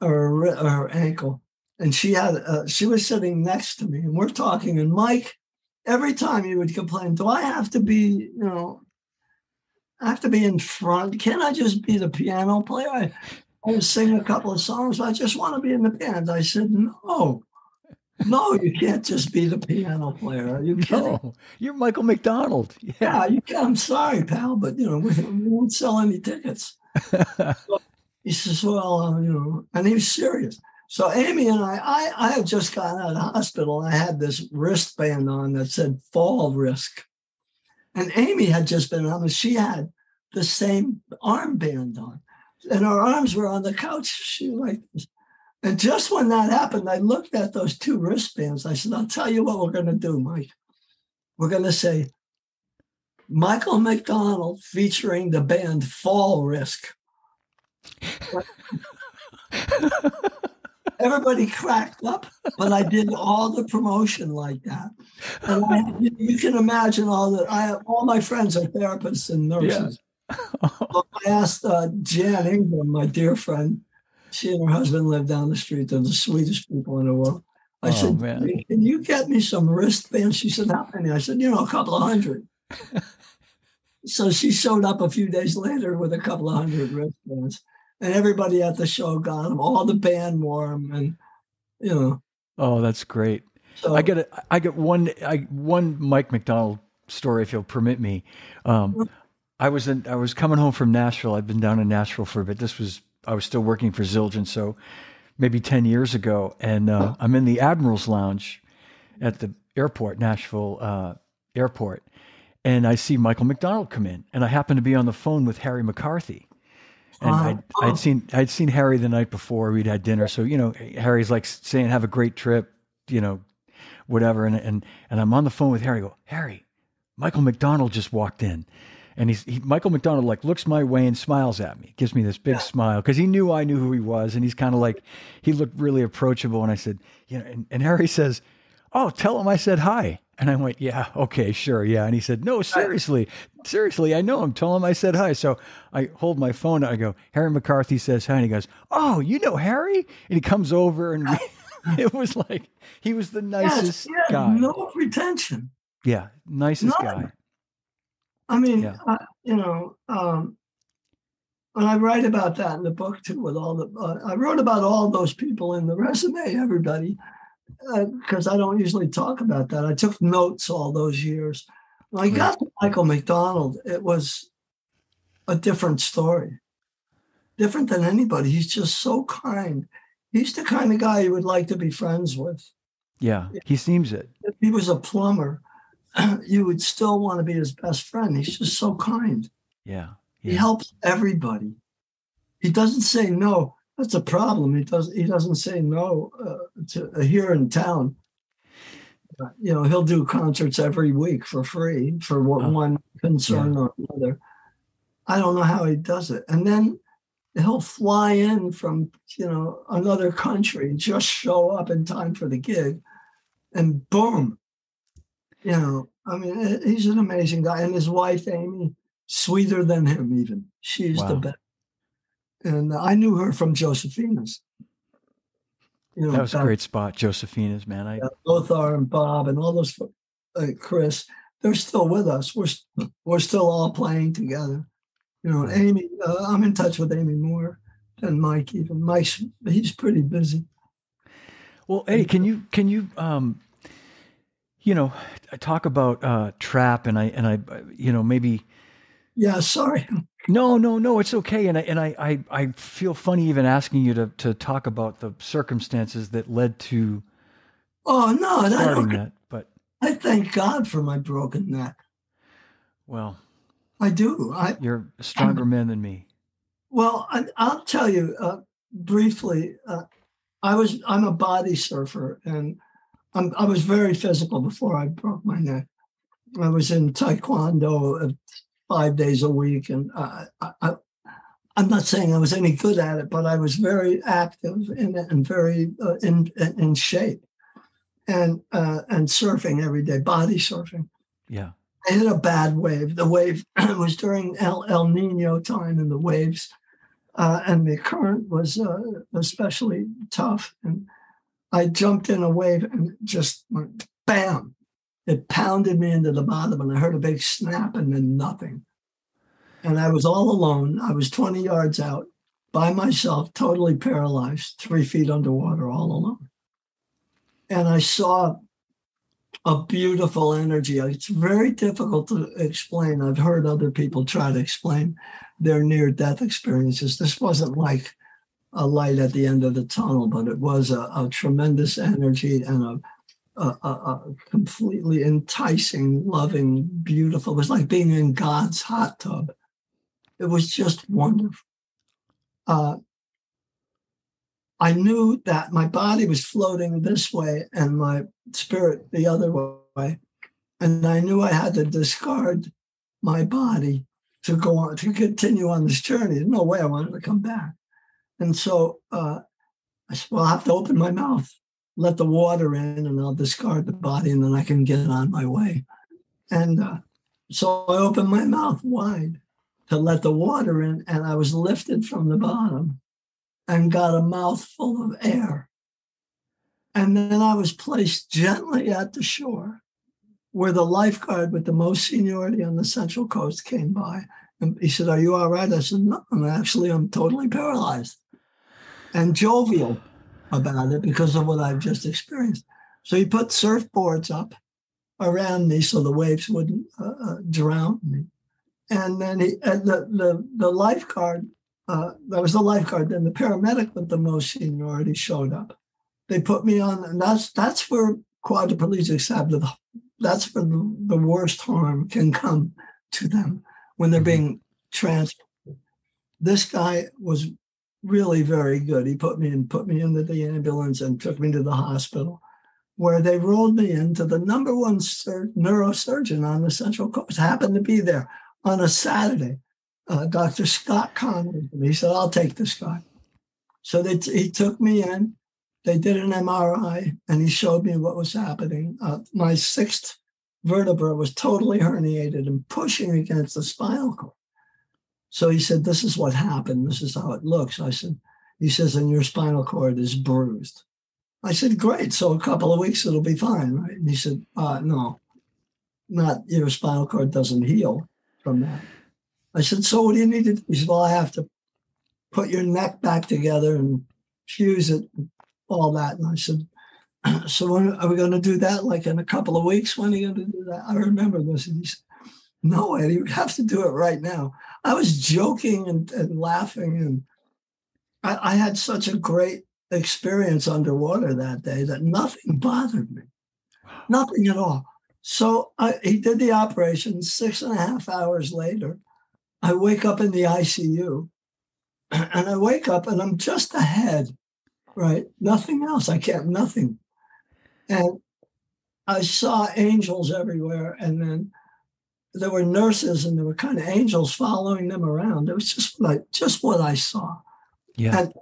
or her ankle, and she had uh, she was sitting next to me, and we're talking. And Mike, every time he would complain, "Do I have to be, you know, I have to be in front? Can't I just be the piano player? I, I sing a couple of songs. I just want to be in the band." I said, "No." No, you can't just be the piano player. Are you kidding? No, you're Michael McDonald. Yeah, yeah you can. I'm sorry, pal, but you know we, we won't sell any tickets. so he says, "Well, uh, you know," and he was serious. So Amy and I, I, I had just gotten out of hospital. I had this wristband on that said "fall risk," and Amy had just been on. And she had the same armband on, and her arms were on the couch. She like this. And just when that happened, I looked at those two wristbands. I said, I'll tell you what we're going to do, Mike. We're going to say Michael McDonald featuring the band Fall Risk. Everybody cracked up, but I did all the promotion like that. And I, you can imagine all that. I have, all my friends are therapists and nurses. Yeah. so I asked uh, Jan Ingram, my dear friend, she and her husband live down the street. They're the sweetest people in the world. I oh, said, man. Can you get me some wristbands? She said, How many? I said, You know, a couple of hundred. so she showed up a few days later with a couple of hundred wristbands. And everybody at the show got them, all the band wore them. And, you know. Oh, that's great. So, I get it. I get one. I one Mike McDonald story, if you'll permit me. Um, I was in. I was coming home from Nashville. I've been down in Nashville for a bit. This was I was still working for Zildjian, so maybe 10 years ago. And uh, I'm in the Admiral's Lounge at the airport, Nashville uh, airport. And I see Michael McDonald come in, and I happen to be on the phone with Harry McCarthy. And I'd, I'd, seen I'd seen Harry the night before. We'd had dinner, so you know Harry's like saying, "Have a great trip," you know, whatever. And and and I'm on the phone with Harry. I go, Harry, Michael McDonald just walked in, and he's he, Michael McDonald like looks my way and smiles at me, gives me this big yeah. smile because he knew I knew who he was, and he's kind of like he looked really approachable. And I said, you know, and, and Harry says, "Oh, tell him I said hi." And I went, "Yeah, okay, sure, yeah." And he said, "No, seriously, seriously, I know him. Tell him I said hi." So I hold my phone. I go, "Harry McCarthy says hi," and he goes, "Oh, you know Harry?" And he comes over, and it was like he was the nicest yes, guy. No pretension. Yeah, nicest None. guy. I mean, yeah. I, you know, um, and I write about that in the book too. With all the, uh, I wrote about all those people in the resume, everybody, because uh, I don't usually talk about that. I took notes all those years. When I got to Michael McDonald, it was a different story, different than anybody. He's just so kind. He's the kind of guy you would like to be friends with. Yeah, he seems it. If he was a plumber, you would still want to be his best friend. He's just so kind. Yeah. yeah. He helps everybody. He doesn't say no. That's a problem. He does. He doesn't say no uh, to uh, here in town. Uh, you know, he'll do concerts every week for free for one, oh. one concern yeah. or another. I don't know how he does it. And then he'll fly in from you know another country, just show up in time for the gig, and boom, you know, I mean, he's an amazing guy. And his wife, Amy, sweeter than him, even. She's wow. the best. And I knew her from Josephina's. You know, that was back, a great spot, Josephina's, man. I... Lothar and Bob and all those, uh, Chris, they're still with us. We're, we're still all playing together. You know, Amy, uh, I'm in touch with Amy more than Mike even. Mike's, he's pretty busy. Well, Eddie, can you, can you, um, you know, talk about uh, TRAP, and I and I, you know, maybe. Yeah, sorry. No, no, no. It's okay, and I and I I, I feel funny even asking you to to talk about the circumstances that led to. Oh no, starting that, but I thank God for my broken neck. Well, I do. I, you're a stronger man than me. Well, I, will tell you uh, briefly. Uh, I was I'm a body surfer, and I'm, i was very physical before I broke my neck. I was in taekwondo uh, five days a week, and I, I, I'm not saying I was any good at it, but I was very active in it and very uh, in in shape, and uh, and surfing every day, body surfing. Yeah. I hit a bad wave. The wave was during El, El Nino time, and the waves uh, and the current was uh, especially tough. And I jumped in a wave and just went bam. It pounded me into the bottom, and I heard a big snap, and then nothing. And I was all alone. I was 20 yards out by myself, totally paralyzed, three feet underwater, all alone. And I saw a beautiful energy. It's very difficult to explain. I've heard other people try to explain their near death experiences. This wasn't like a light at the end of the tunnel, but it was a, a tremendous energy and a, a, completely enticing, loving, beautiful. It was like being in God's hot tub. It was just wonderful. Uh, I knew that my body was floating this way and my spirit the other way. And I knew I had to discard my body to go on, to continue on this journey. There's no way I wanted to come back. And so uh, I said, well, I'll have to open my mouth, let the water in, and I'll discard the body, and then I can get on my way. And uh, so I opened my mouth wide to let the water in, and I was lifted from the bottom and got a mouthful of air. And then I was placed gently at the shore where the lifeguard with the most seniority on the Central Coast came by. And he said, Are you all right? I said, No, I'm actually, I'm totally paralyzed and jovial about it because of what I've just experienced. So he put surfboards up around me so the waves wouldn't uh, uh, drown me. And then he, and the, the, the lifeguard uh, that was the lifeguard. Then the paramedic with the most seniority showed up. They put me on, and that's that's where quadriplegics have the that's where the, the worst harm can come to them when they're mm-hmm. being transported. This guy was really very good. He put me in, put me into the ambulance and took me to the hospital, where they rolled me into the number one sur- neurosurgeon on the Central Coast. Happened to be there on a Saturday uh, Dr. Scott Conley. He said, I'll take this guy. So they t- he took me in. They did an MRI and he showed me what was happening. Uh, my sixth vertebra was totally herniated and pushing against the spinal cord. So he said, This is what happened. This is how it looks. I said, He says, and your spinal cord is bruised. I said, Great. So a couple of weeks it'll be fine, right? And he said, uh, No, not your spinal cord doesn't heal from that. I said, So what do you need to do? He said, Well, I have to put your neck back together and fuse it, all that. And I said, So when are we going to do that? Like in a couple of weeks? When are you going to do that? I remember this. And he said, No, Eddie, we have to do it right now. I was joking and, and laughing. And I, I had such a great experience underwater that day that nothing bothered me. Nothing at all. So I, he did the operation. Six and a half hours later, I wake up in the ICU and I wake up and I'm just ahead, right? Nothing else. I can't, nothing. And I saw angels everywhere. And then there were nurses and there were kind of angels following them around. It was just what I, just what I saw. Yeah. And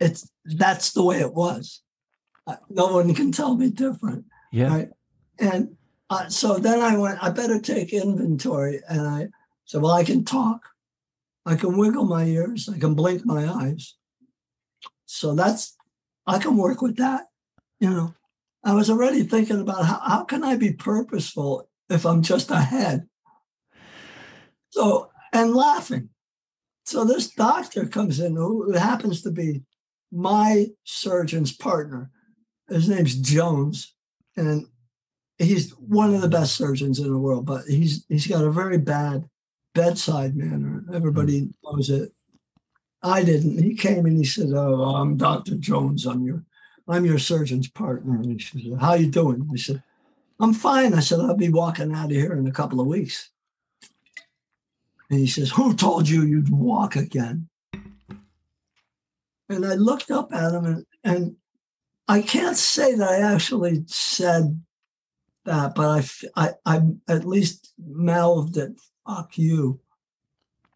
it's, that's the way it was. No one can tell me different. Yeah. Right. And uh, so then I went, I better take inventory. And I, said, well, I can talk, I can wiggle my ears, I can blink my eyes. So that's, I can work with that. You know, I was already thinking about how, how can I be purposeful if I'm just ahead? So, and laughing. So this doctor comes in who happens to be my surgeon's partner. His name's Jones. and he's one of the best surgeons in the world, but he's he's got a very bad bedside manner. Everybody hmm. knows it. I didn't. He came and he said, "Oh, I'm Dr. Jones. I'm your I'm your surgeon's partner." And he said, "How you doing?" I said, "I'm fine." I said, "I'll be walking out of here in a couple of weeks." And he says, "Who told you you'd walk again?" And I looked up at him and, and I can't say that I actually said that, but I, I, I at least mouthed it, fuck you.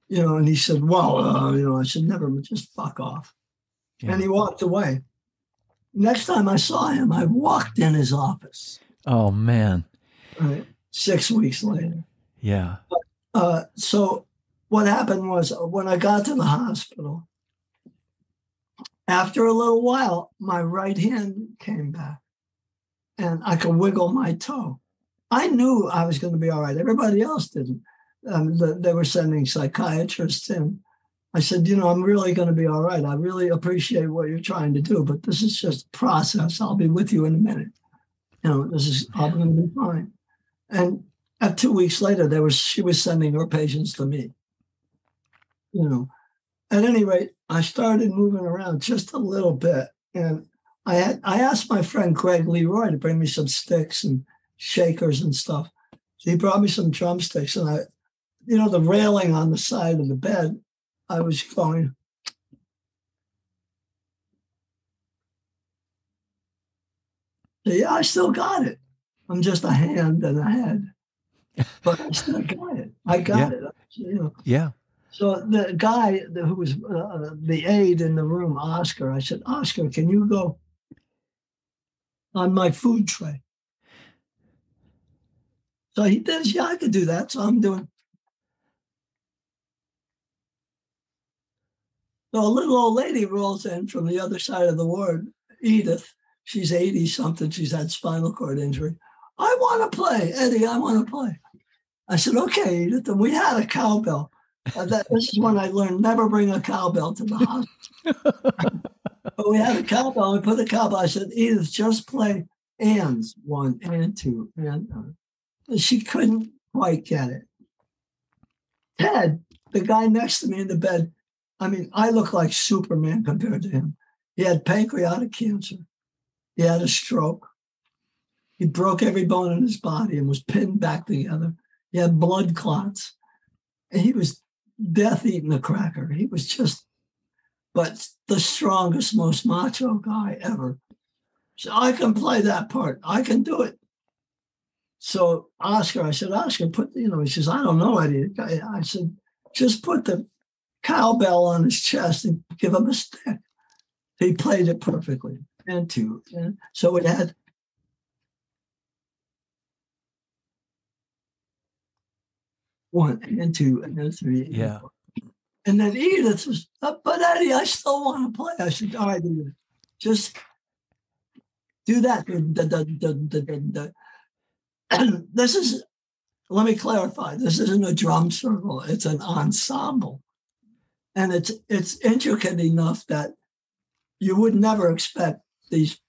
You know, and he said, well, uh, you know, I should never just fuck off. Yeah. And he walked away. Next time I saw him, I walked in his office. Oh, man. Right. Six weeks later. Yeah. Uh, so what happened was when I got to the hospital, after a little while, my right hand came back and I could wiggle my toe. I knew I was going to be all right. Everybody else didn't. Um, the, they were sending psychiatrists in. I said, you know, I'm really going to be all right. I really appreciate what you're trying to do, but this is just a process. I'll be with you in a minute. Know, this is I'm going to be fine. And at two weeks later, there was she was sending her patients to me. You know, at any rate, I started moving around just a little bit, and I had I asked my friend Greg Leroy to bring me some sticks and shakers and stuff. So he brought me some drumsticks, and I, you know, the railing on the side of the bed, I was going. Yeah, I still got it. I'm just a hand and a head, but I still got it. I got yeah. it. You know. Yeah. So the guy who was uh, the aide in the room, Oscar, I said, Oscar, can you go on my food tray. So he does, yeah, I could do that. So I'm doing. So a little old lady rolls in from the other side of the ward, Edith. She's 80 something. She's had spinal cord injury. I want to play, Eddie. I want to play. I said, okay, Edith. And we had a cowbell. Uh, that, this is when I learned never bring a cowbell to the hospital. but we had a cowbell. We put the cowbell. I said, Edith, just play ands one and two. And uh, she couldn't quite get it. Ted, the guy next to me in the bed, I mean, I look like Superman compared to him. He had pancreatic cancer. He had a stroke. He broke every bone in his body and was pinned back together. He had blood clots. And he was death eating a cracker. He was just but the strongest, most macho guy ever. So I can play that part. I can do it. So Oscar, I said, Oscar, put, you know, he says, I don't know Eddie. I said, just put the cowbell on his chest and give him a stick. He played it perfectly. And two. And so it had one and two and then three. Yeah. And then Edith was, uh, but Eddie, I still want to play. I said, all right, Edith, just do that. this is, let me clarify, this isn't a drum circle, it's an ensemble. And it's it's intricate enough that you would never expect these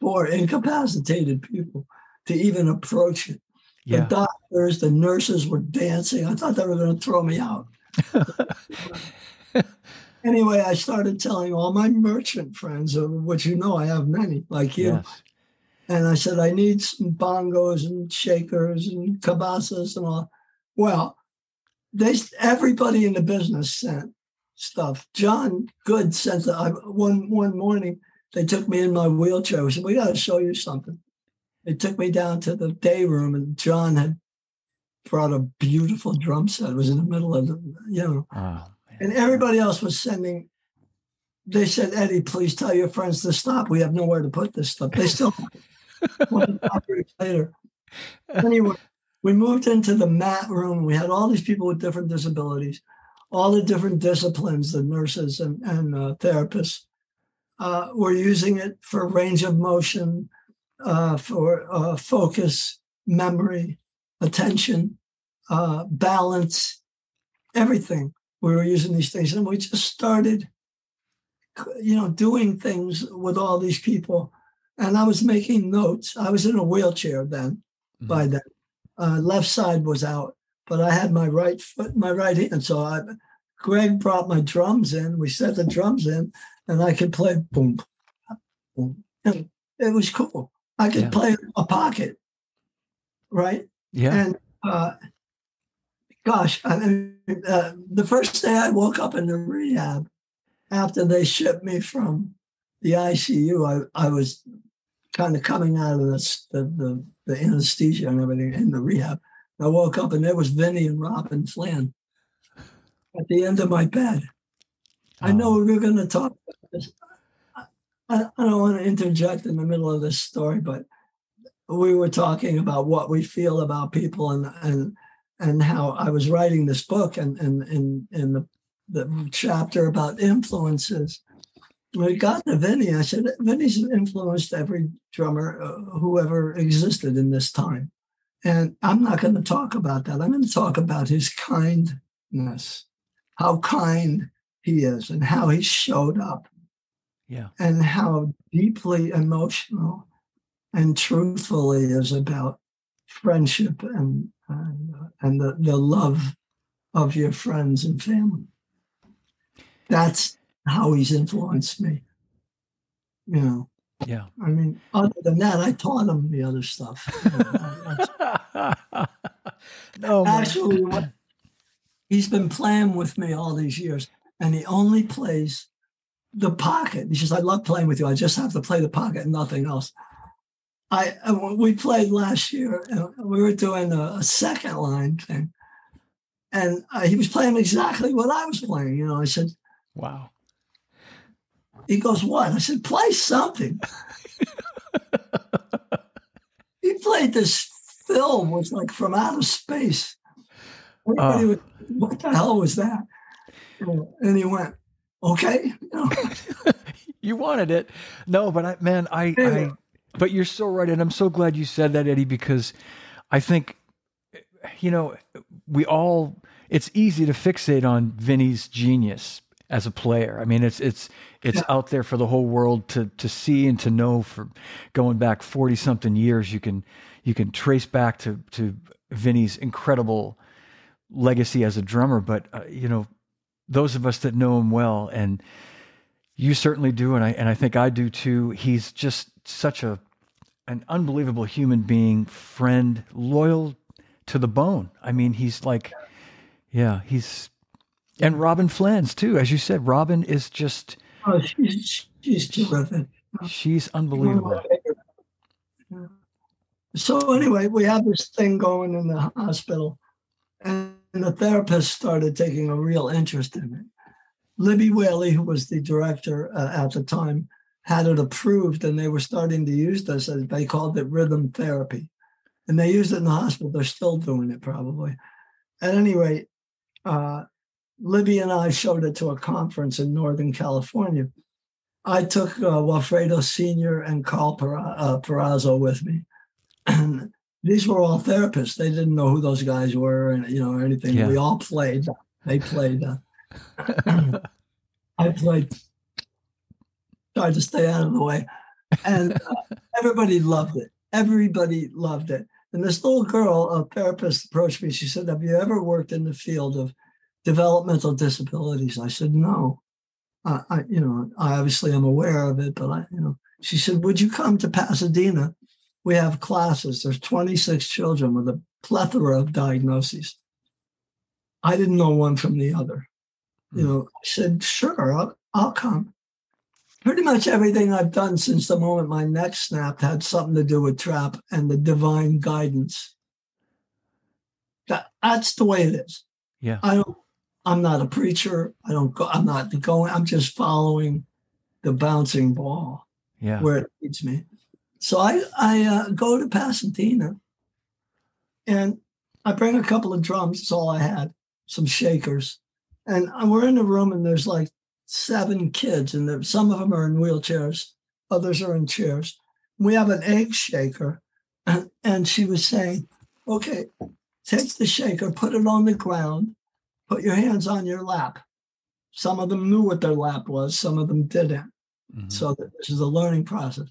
poor incapacitated people to even approach it. Yeah. The doctors, the nurses were dancing. I thought they were going to throw me out. anyway, I started telling all my merchant friends, of which you know I have many, like you. Yes. And I said, I need some bongos and shakers and cabasas and all. Well, they everybody in the business sent stuff. John Good sent the, I, one one morning. They took me in my wheelchair. We said, "We got to show you something." They took me down to the day room, and John had brought a beautiful drum set. It was in the middle of the, you know, oh, and everybody else was sending. They said, Eddie, please tell your friends to stop. We have nowhere to put this stuff. They still later. Anyway, we moved into the mat room. We had all these people with different disabilities, all the different disciplines, the nurses and, and uh, therapists uh, were using it for range of motion, uh, for uh, focus, memory, attention, uh, balance, everything. We were using these things, and we just started, you know, doing things with all these people. and I was making notes. I was in a wheelchair then. Mhm. By then, uh, left side was out, but I had my right foot, my right hand. So I, Greg brought my drums in. We set the drums in, and I could play boom, boom. And it was cool. I could Yeah. play a pocket, right? Yeah. And uh, gosh, I mean, uh, the first day I woke up in the rehab after they shipped me from the ICU, I, I was kind of coming out of the, the, the anesthesia and everything in the rehab. I woke up and there was Vinny and Robin Flans at the end of my bed. I know Oh, we were going to talk about this. I, I don't want to interject in the middle of this story, but we were talking about what we feel about people and and and how I was writing this book and and in in the the chapter about influences. When it got to Vinny, I said Vinny's influenced every drummer uh, who ever existed in this time, and I'm not going to talk about that. I'm going to talk about his kindness, how kind he is, and how he showed up yeah. and how deeply emotional and truthful he is about friendship and and, uh, and the, the love of your friends and family. That's how he's influenced me. You know, Yeah. I mean, other than that, I taught him the other stuff. You know, I- no, man. actually what- he's been playing with me all these years and he only plays the pocket. He says i love playing with you. I just have to play the pocket and nothing else. I and we played last year and we were doing a, a second line thing. And uh, he was playing exactly what i was playing you know. I said Wow. he goes what? I said play something. He played this film was like from outer space. Everybody Oh. was, what the hell was that? And he went, okay. You know, you wanted it. No, but I, man, I. I, but you're so right. And I'm so glad you said that, Eddie, because I think, you know, we all, it's easy to fixate on Vinny's genius as a player. I mean, it's, it's, it's Yeah. out there for the whole world to, to see and to know for going back 40 something years. You can, you can trace back to, to Vinny's incredible legacy as a drummer, but, uh, you know, those of us that know him well and, you certainly do, and I and I think I do too. He's just such a an unbelievable human being, friend, loyal to the bone. I mean, he's like, yeah, he's and Robin Flans too, as you said. Robin is just oh, she's, she's terrific. she's One of my unbelievable. So anyway, we have this thing going in the hospital, and the therapist started taking a real interest in it. Libby Whaley, who was the director uh, at the time, had it approved, and they were starting to use this as they called it rhythm therapy, and they used it in the hospital. They're still doing it probably. At any rate, uh, Libby and I showed it to a conference in Northern California. I took uh, Senior and Karl uh, Perazzo with me, and these were all therapists. They didn't know who those guys were, and you know or anything. Yeah. We all played. They played. Uh, I played. Tried to stay out of the way, and uh, everybody loved it. Everybody loved it. And this little girl, a therapist, approached me. She said, "Have you ever worked in the field of developmental disabilities?" I said, "No." I, I, you know, I obviously am aware of it, but I, you know, she said, "Would you come to Pasadena? We have classes. There's 26 children with a plethora of diagnoses." I didn't know one from the other. You Hmm. know, I said, "Sure, I'll, I'll come." Pretty much everything I've done since the moment my neck snapped had something to do with TRAP and the divine guidance. That, that's the way it is. Yeah. I don't. I'm not a preacher. I don't go. I'm not going. I'm just following the bouncing ball Yeah. where it leads me. So I I uh, go to Pasadena, and I bring a couple of drums. That's all I had. Some shakers, and we're in the room, and there's like seven kids, and there, some of them are in wheelchairs, others are in chairs. We have an egg shaker, and, she was saying, "Okay, take the shaker, put it on the ground, put your hands on your lap." Some of them knew what their lap was, some of them didn't. Mhm. So this is a learning process.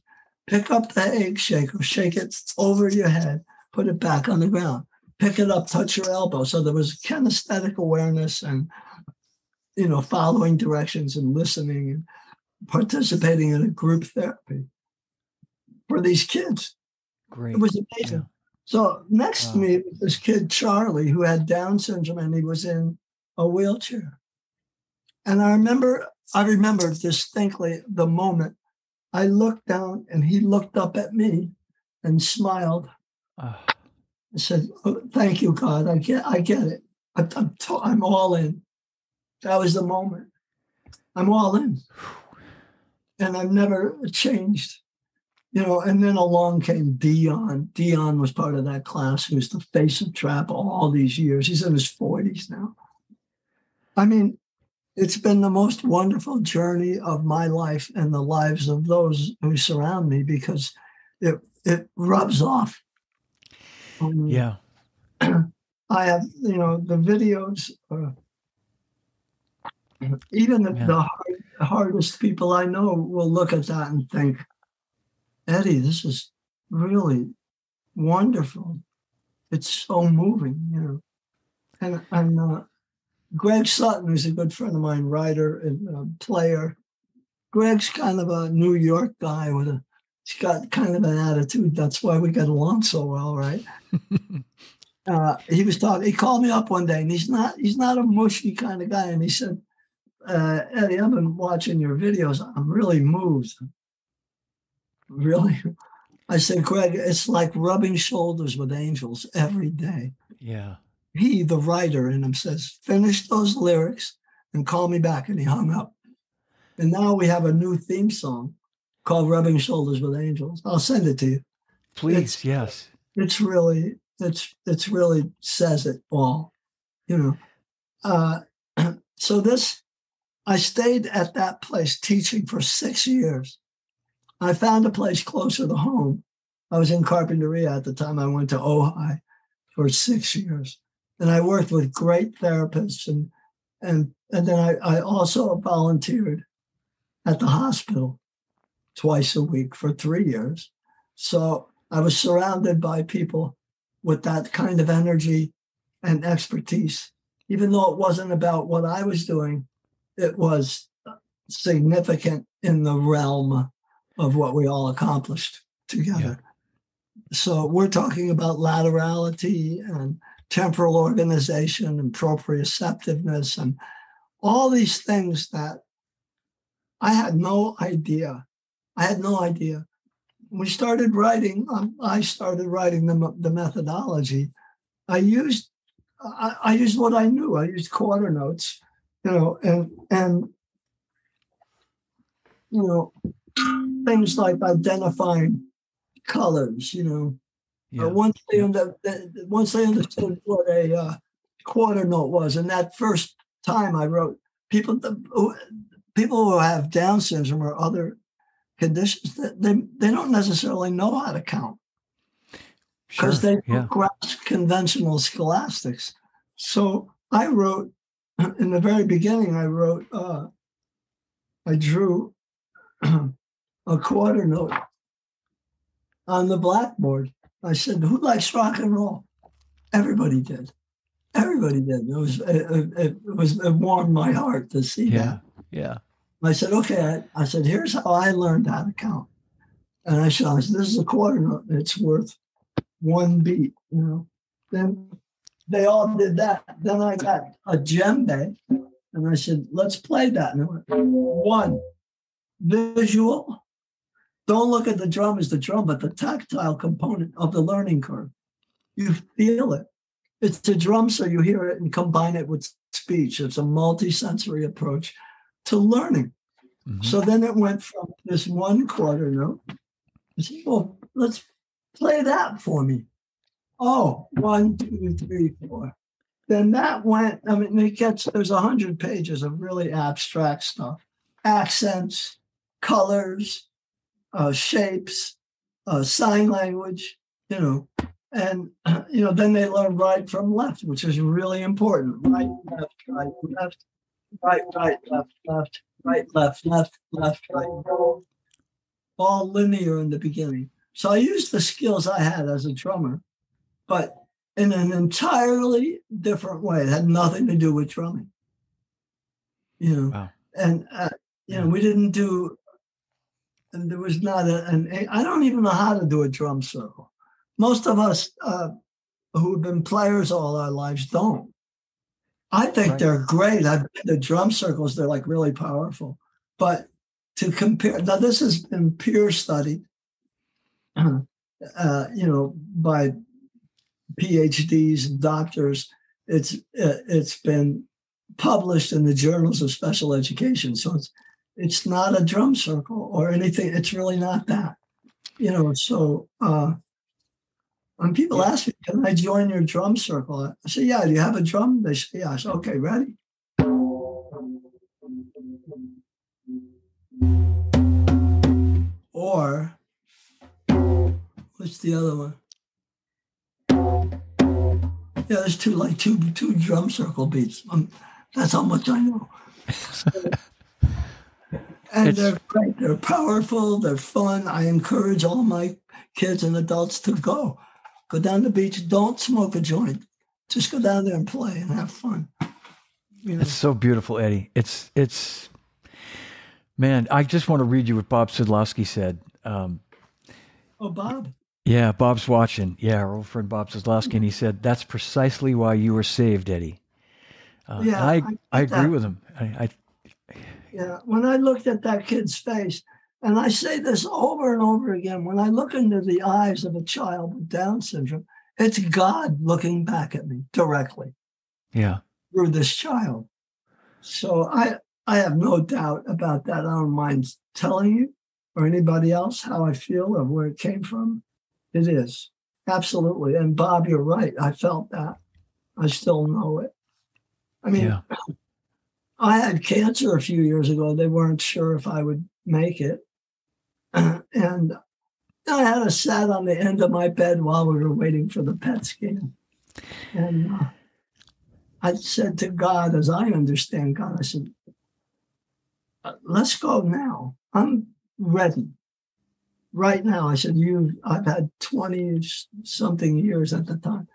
Pick up the egg shaker, shake it over your head, put it back on the ground. Pick it up, touch your elbow. So there was kinesthetic awareness and you know, following directions and listening and participating in a group therapy for these kids. Great. It was amazing. Yeah. So next wow. to me was this kid, Charlie, who had Down syndrome and he was in a wheelchair. And I remember, I remember distinctly the moment I looked down and he looked up at me and smiled. Ah. Oh. I said, oh, "Thank you, God. I get, I get it. I, I'm, to, I'm all in." That was the moment. I'm all in, and I've never changed. You know, and then along came Dion. Dion was part of that class, who's the face of TRAP all these years. He's in his 40s now. I mean, it's been the most wonderful journey of my life and the lives of those who surround me because it it rubs off. Um, yeah. I have, you know, the videos. Uh, even the, yeah. the hard, hardest people I know will look at that and think, Eddie, this is really wonderful. It's so moving, you know. And and uh, Greg Sutton, who's a good friend of mine, writer and uh, player. Greg's kind of a New York guy with a, he's got kind of an attitude. That's why we get along so well, right? uh, he was talking. He called me up one day, and he's not he's not a mushy kind of guy. And he said, uh, "Eddie, I've been watching your videos. I'm really moved. Really." I said, Greg, it's like rubbing shoulders with angels every day. Yeah he, the writer in him, says, finish those lyrics and call me back. And he hung up. And now we have a new theme song called Rubbing Shoulders with Angels. I'll send it to you. Please, it's, yes. It's really, it's it's really says it all, you know. Uh, so this, I stayed at that place teaching for six years. I found a place closer to home. I was in Carpinteria at the time. I went to Ojai for six years and I worked with great therapists and and and then I, I also volunteered at the hospital twice a week for three years. So I was surrounded by people with that kind of energy and expertise. Even though it wasn't about what I was doing, it was significant in the realm of what we all accomplished together. Yeah. So we're talking about laterality and temporal organization and proprioceptiveness and all these things that I had no idea. I had no idea. We started writing, um, I started writing the, the methodology. I used I, I used what I knew. I used quarter notes, you know, and and you know, things like identifying colors, you know, yeah. Uh, once they under, once they understood what a uh, quarter note was, and that first time I wrote, people people who have Down syndrome or other conditions, they they don't necessarily know how to count because sure. they yeah. grasp conventional scholastics. So I wrote in the very beginning. I wrote, uh, I drew a quarter note on the blackboard I said, "Who likes rock and roll?" Everybody did. Everybody did. It was it, it was it warmed my heart to see yeah, that. Yeah. I said, "Okay." I, said, "Here's how I learned how to count." And I said, "This is a quarter note. It's worth one beat." You know. Then they all did that. Then I got a djembe, and I said, "Let's play that." And I went, one visual don't look at the drum as the drum, but the tactile component of the learning curve. You feel it. It's a drum, so you hear it and combine it with speech. It's a multi-sensory approach to learning. Mm-hmm. So then it went from this one quarter note. I said, well, let's play that for me. Oh, one, two, three, four. Then that went, I mean, it gets, there's a hundred pages of really abstract stuff, accents, colors, uh, shapes, uh, sign language, you know, and you know then they learn right from left, which is really important. Right, left, right, left, right, right, left, left, right, left, left, left, right. all linear in the beginning. So I used the skills I had as a drummer, but in an entirely different way. It had nothing to do with drumming. You know, Wow. and uh, you know, we didn't do, and there was not a, an. I don't even know how to do a drum circle. Most of us uh, who've been players all our lives don't. I think Right. they're great. I've been to drum circles; they're like really powerful. But to compare, now this has been peer studied, uh, you know, by PhDs and doctors. It's uh, it's been published in the journals of special education. So it's it's not a drum circle or anything. It's really not that. You know, so uh when people ask me, can I join your drum circle? I say, yeah, do you have a drum? They say, yeah. I say, okay, ready? Or what's the other one? Yeah, there's two like two two drum circle beats. Um, that's how much I know. and It's- they're great. They're powerful. They're fun. I encourage all my kids and adults to go. Go down the beach. Don't smoke a joint. Just go down there and play and have fun. You know, It's so beautiful, Eddie. It's it's man. I just want to read you what Bob Sidlowski said. Um, oh, Bob. yeah, Bob's watching. Yeah, our old friend Bob Sidlowski, and he said that's precisely why you were saved, Eddie. Uh, Yeah, I I I, agree that. with him. I, I Yeah. When I looked at that kid's face, and I say this over and over again, when I look into the eyes of a child with Down syndrome, it's God looking back at me directly yeah through this child. So I I have no doubt about that. I don't mind telling you or anybody else how I feel or where it came from. It is. Absolutely. And Bob, you're right. I felt that. I still know it. I mean, yeah I had cancer a few years ago. They weren't sure if I would make it. and I had a sat on the end of my bed while we were waiting for the PET scan. And uh, I said to God, as I understand God, I said, "Uh, let's go now. I'm ready. Right now, I said, you, I've had 20 something years at the time,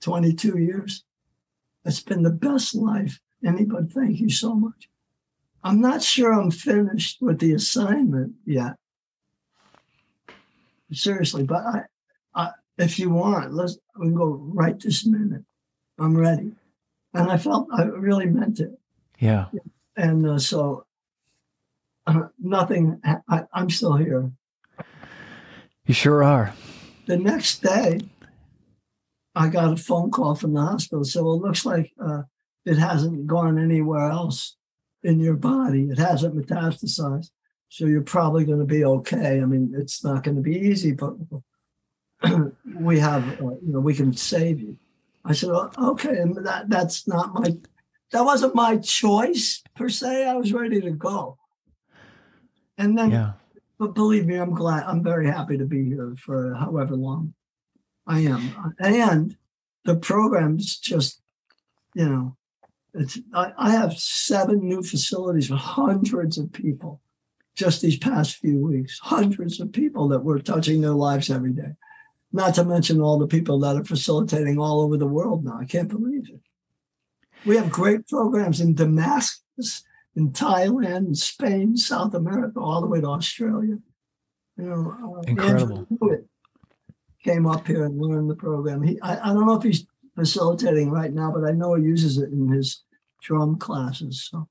22 years. It's been the best life. Anybody, thank you so much. I'm not sure I'm finished with the assignment yet. Seriously, but I, I if you want, let's we can go right this minute. I'm ready. And I felt I really meant it. yeah And uh, so uh, nothing, I, I'm still here. you sure are. The next day, I got a phone call from the hospital. So it looks like uh, it hasn't gone anywhere else in your body. It hasn't metastasized. So you're probably going to be okay. I mean, it's not going to be easy, but we have, uh, you know, we can save you. I said, well, okay, and that that's not my, that wasn't my choice per se. I was ready to go. And then Yeah but believe me, I'm glad. I'm very happy to be here for however long I am. And the program's just, you know. I, I have seven new facilities with hundreds of people. Just these past few weeks, hundreds of people that we're touching their lives every day. Not to mention all the people that are facilitating all over the world now. I can't believe it. We have great programs in Damascus, in Thailand, in Spain, South America, all the way to Australia. You know, uh, Incredible. Andrew came up here and learned the program. He, I, I don't know if he's facilitating right now, but I know he uses it in his drum classes. So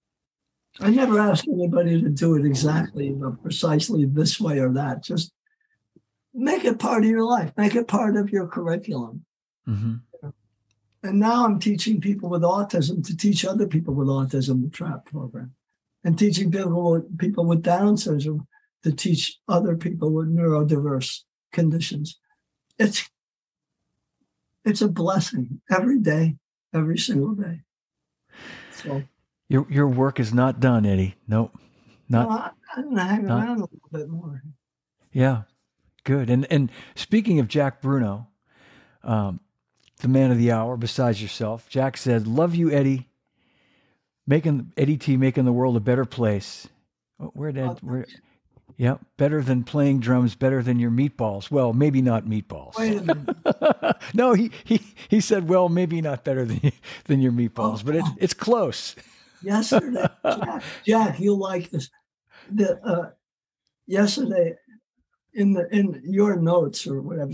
I never ask anybody to do it exactly, know, precisely this way or that. Just make it part of your life, make it part of your curriculum. hmm And now I'm teaching people with autism to teach other people with autism the TRAP program, and teaching people with, people with Down syndrome to teach other people with neurodiverse conditions. It's it's a blessing every day, every single day. So Your your work is not done, Eddie. Nope. Not well, I, I'm gonna hang not- around a little bit more. Yeah, good. And and speaking of Jack Bruno, um, the man of the hour, besides yourself, Jack said, "Love you, Eddie. Making Eddie T making the world a better place." Where did Oh, where? Yep, better than playing drums, better than your meatballs. Well, maybe not meatballs. Wait a minute. no, he, he he said, well, maybe not better than than your meatballs, but it, it's close. yesterday, Jack, Jack, you'll like this. The uh, yesterday in the in your notes or whatever,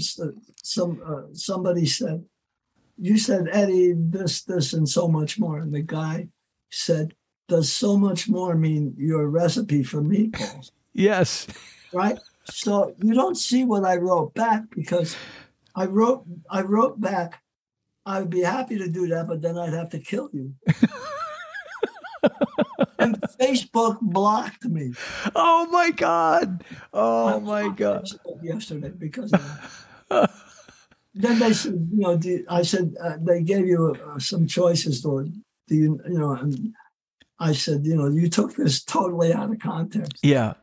some uh, somebody said you said Eddie this this and so much more, and the guy said, "Does so much more mean your recipe for meatballs?" Yes. right? So you don't see what I wrote back because I wrote I wrote back, I'd be happy to do that, but then I'd have to kill you. and Facebook blocked me. Oh my God. Oh I my God. Yesterday because then they said, you know, you- I said uh, they gave you uh, some choices. To, do you, you know? And I said, you know, you took this totally out of context. Yeah.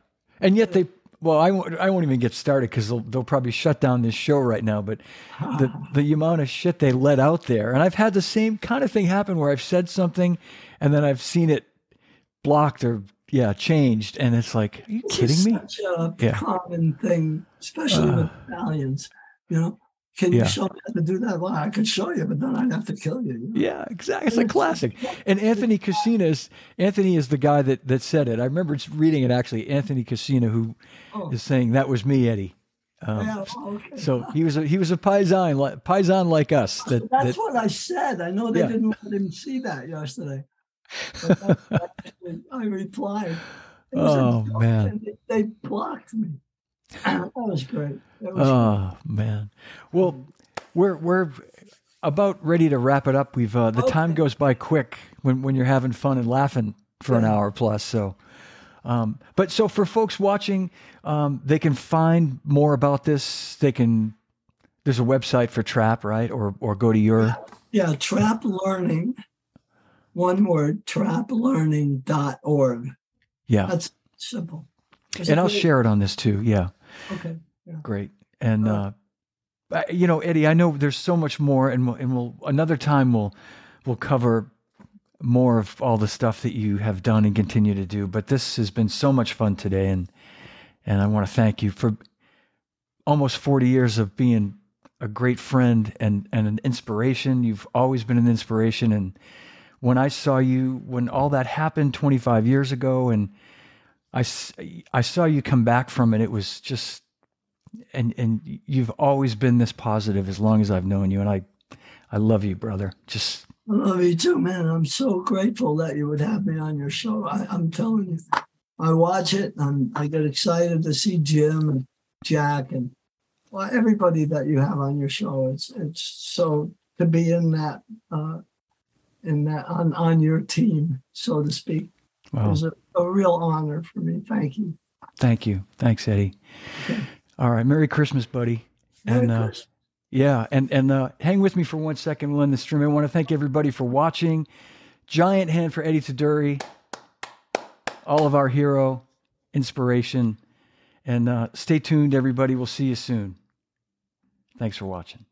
And yet they, well, I won't, I won't even get started because they'll, they'll probably shut down this show right now. But the, the amount of shit they let out there. And I've had the same kind of thing happen where I've said something and then I've seen it blocked or, yeah, changed. And it's like, are you kidding me? Such a Yeah. common thing, especially with Uh. Italians. You know, can you show me how to do that? Well, I could show you, but then I'd have to kill you. you know? Yeah, exactly. It's a classic. And Anthony Casina is Anthony is the guy that that said it. I remember reading it actually. Anthony Casina, who Oh, is saying that was me, Eddie. Um, yeah, okay. So he was a he was a paisan like paisan like us. That, That's that what I said. I know they Yeah. didn't let him see that yesterday. But that's what I, replied. It was a Oh, man. They, they blocked me. That was great. That was oh man. Well, we're we're about ready to wrap it up. We've uh, the time goes by quick when when you're having fun and laughing for an hour plus. So. Um, but so for folks watching, um, they can find more about this. They can. There's a website for Trap, right? Or or go to your. Yeah, trap learning, one word, trap traplearning.org. Yeah, That's simple. It's and I'll great- share it on this too. Yeah, Okay. great. And uh, you know, Eddie, I know there's so much more, and we'll, and we'll another time we'll we'll cover more of all the stuff that you have done and continue to do. But this has been so much fun today, and and I want to thank you for almost 40 years of being a great friend and and an inspiration. You've always been an inspiration, and when I saw you when all that happened 25 years ago, and I I saw you come back from it, it was just and and you've always been this positive as long as I've known you, and I I love you, brother. Just I love you too, man. I'm so grateful that you would have me on your show. I, I'm telling you, I watch it and I get excited to see Jim and Jack and well, everybody that you have on your show. It's it's so to be in that uh, in that on on your team, so to speak. Wow. a, a real honor for me. Thank you. Thank you, thanks, Eddie. Okay. All right, Merry Christmas, buddy. Merry And uh, Christmas. yeah, and and uh, hang with me for one second. We'll end the stream. I want to thank everybody for watching. Giant hand for Eddie Tuduri, all of our hero, inspiration, and uh, stay tuned, everybody. We'll see you soon. Thanks for watching.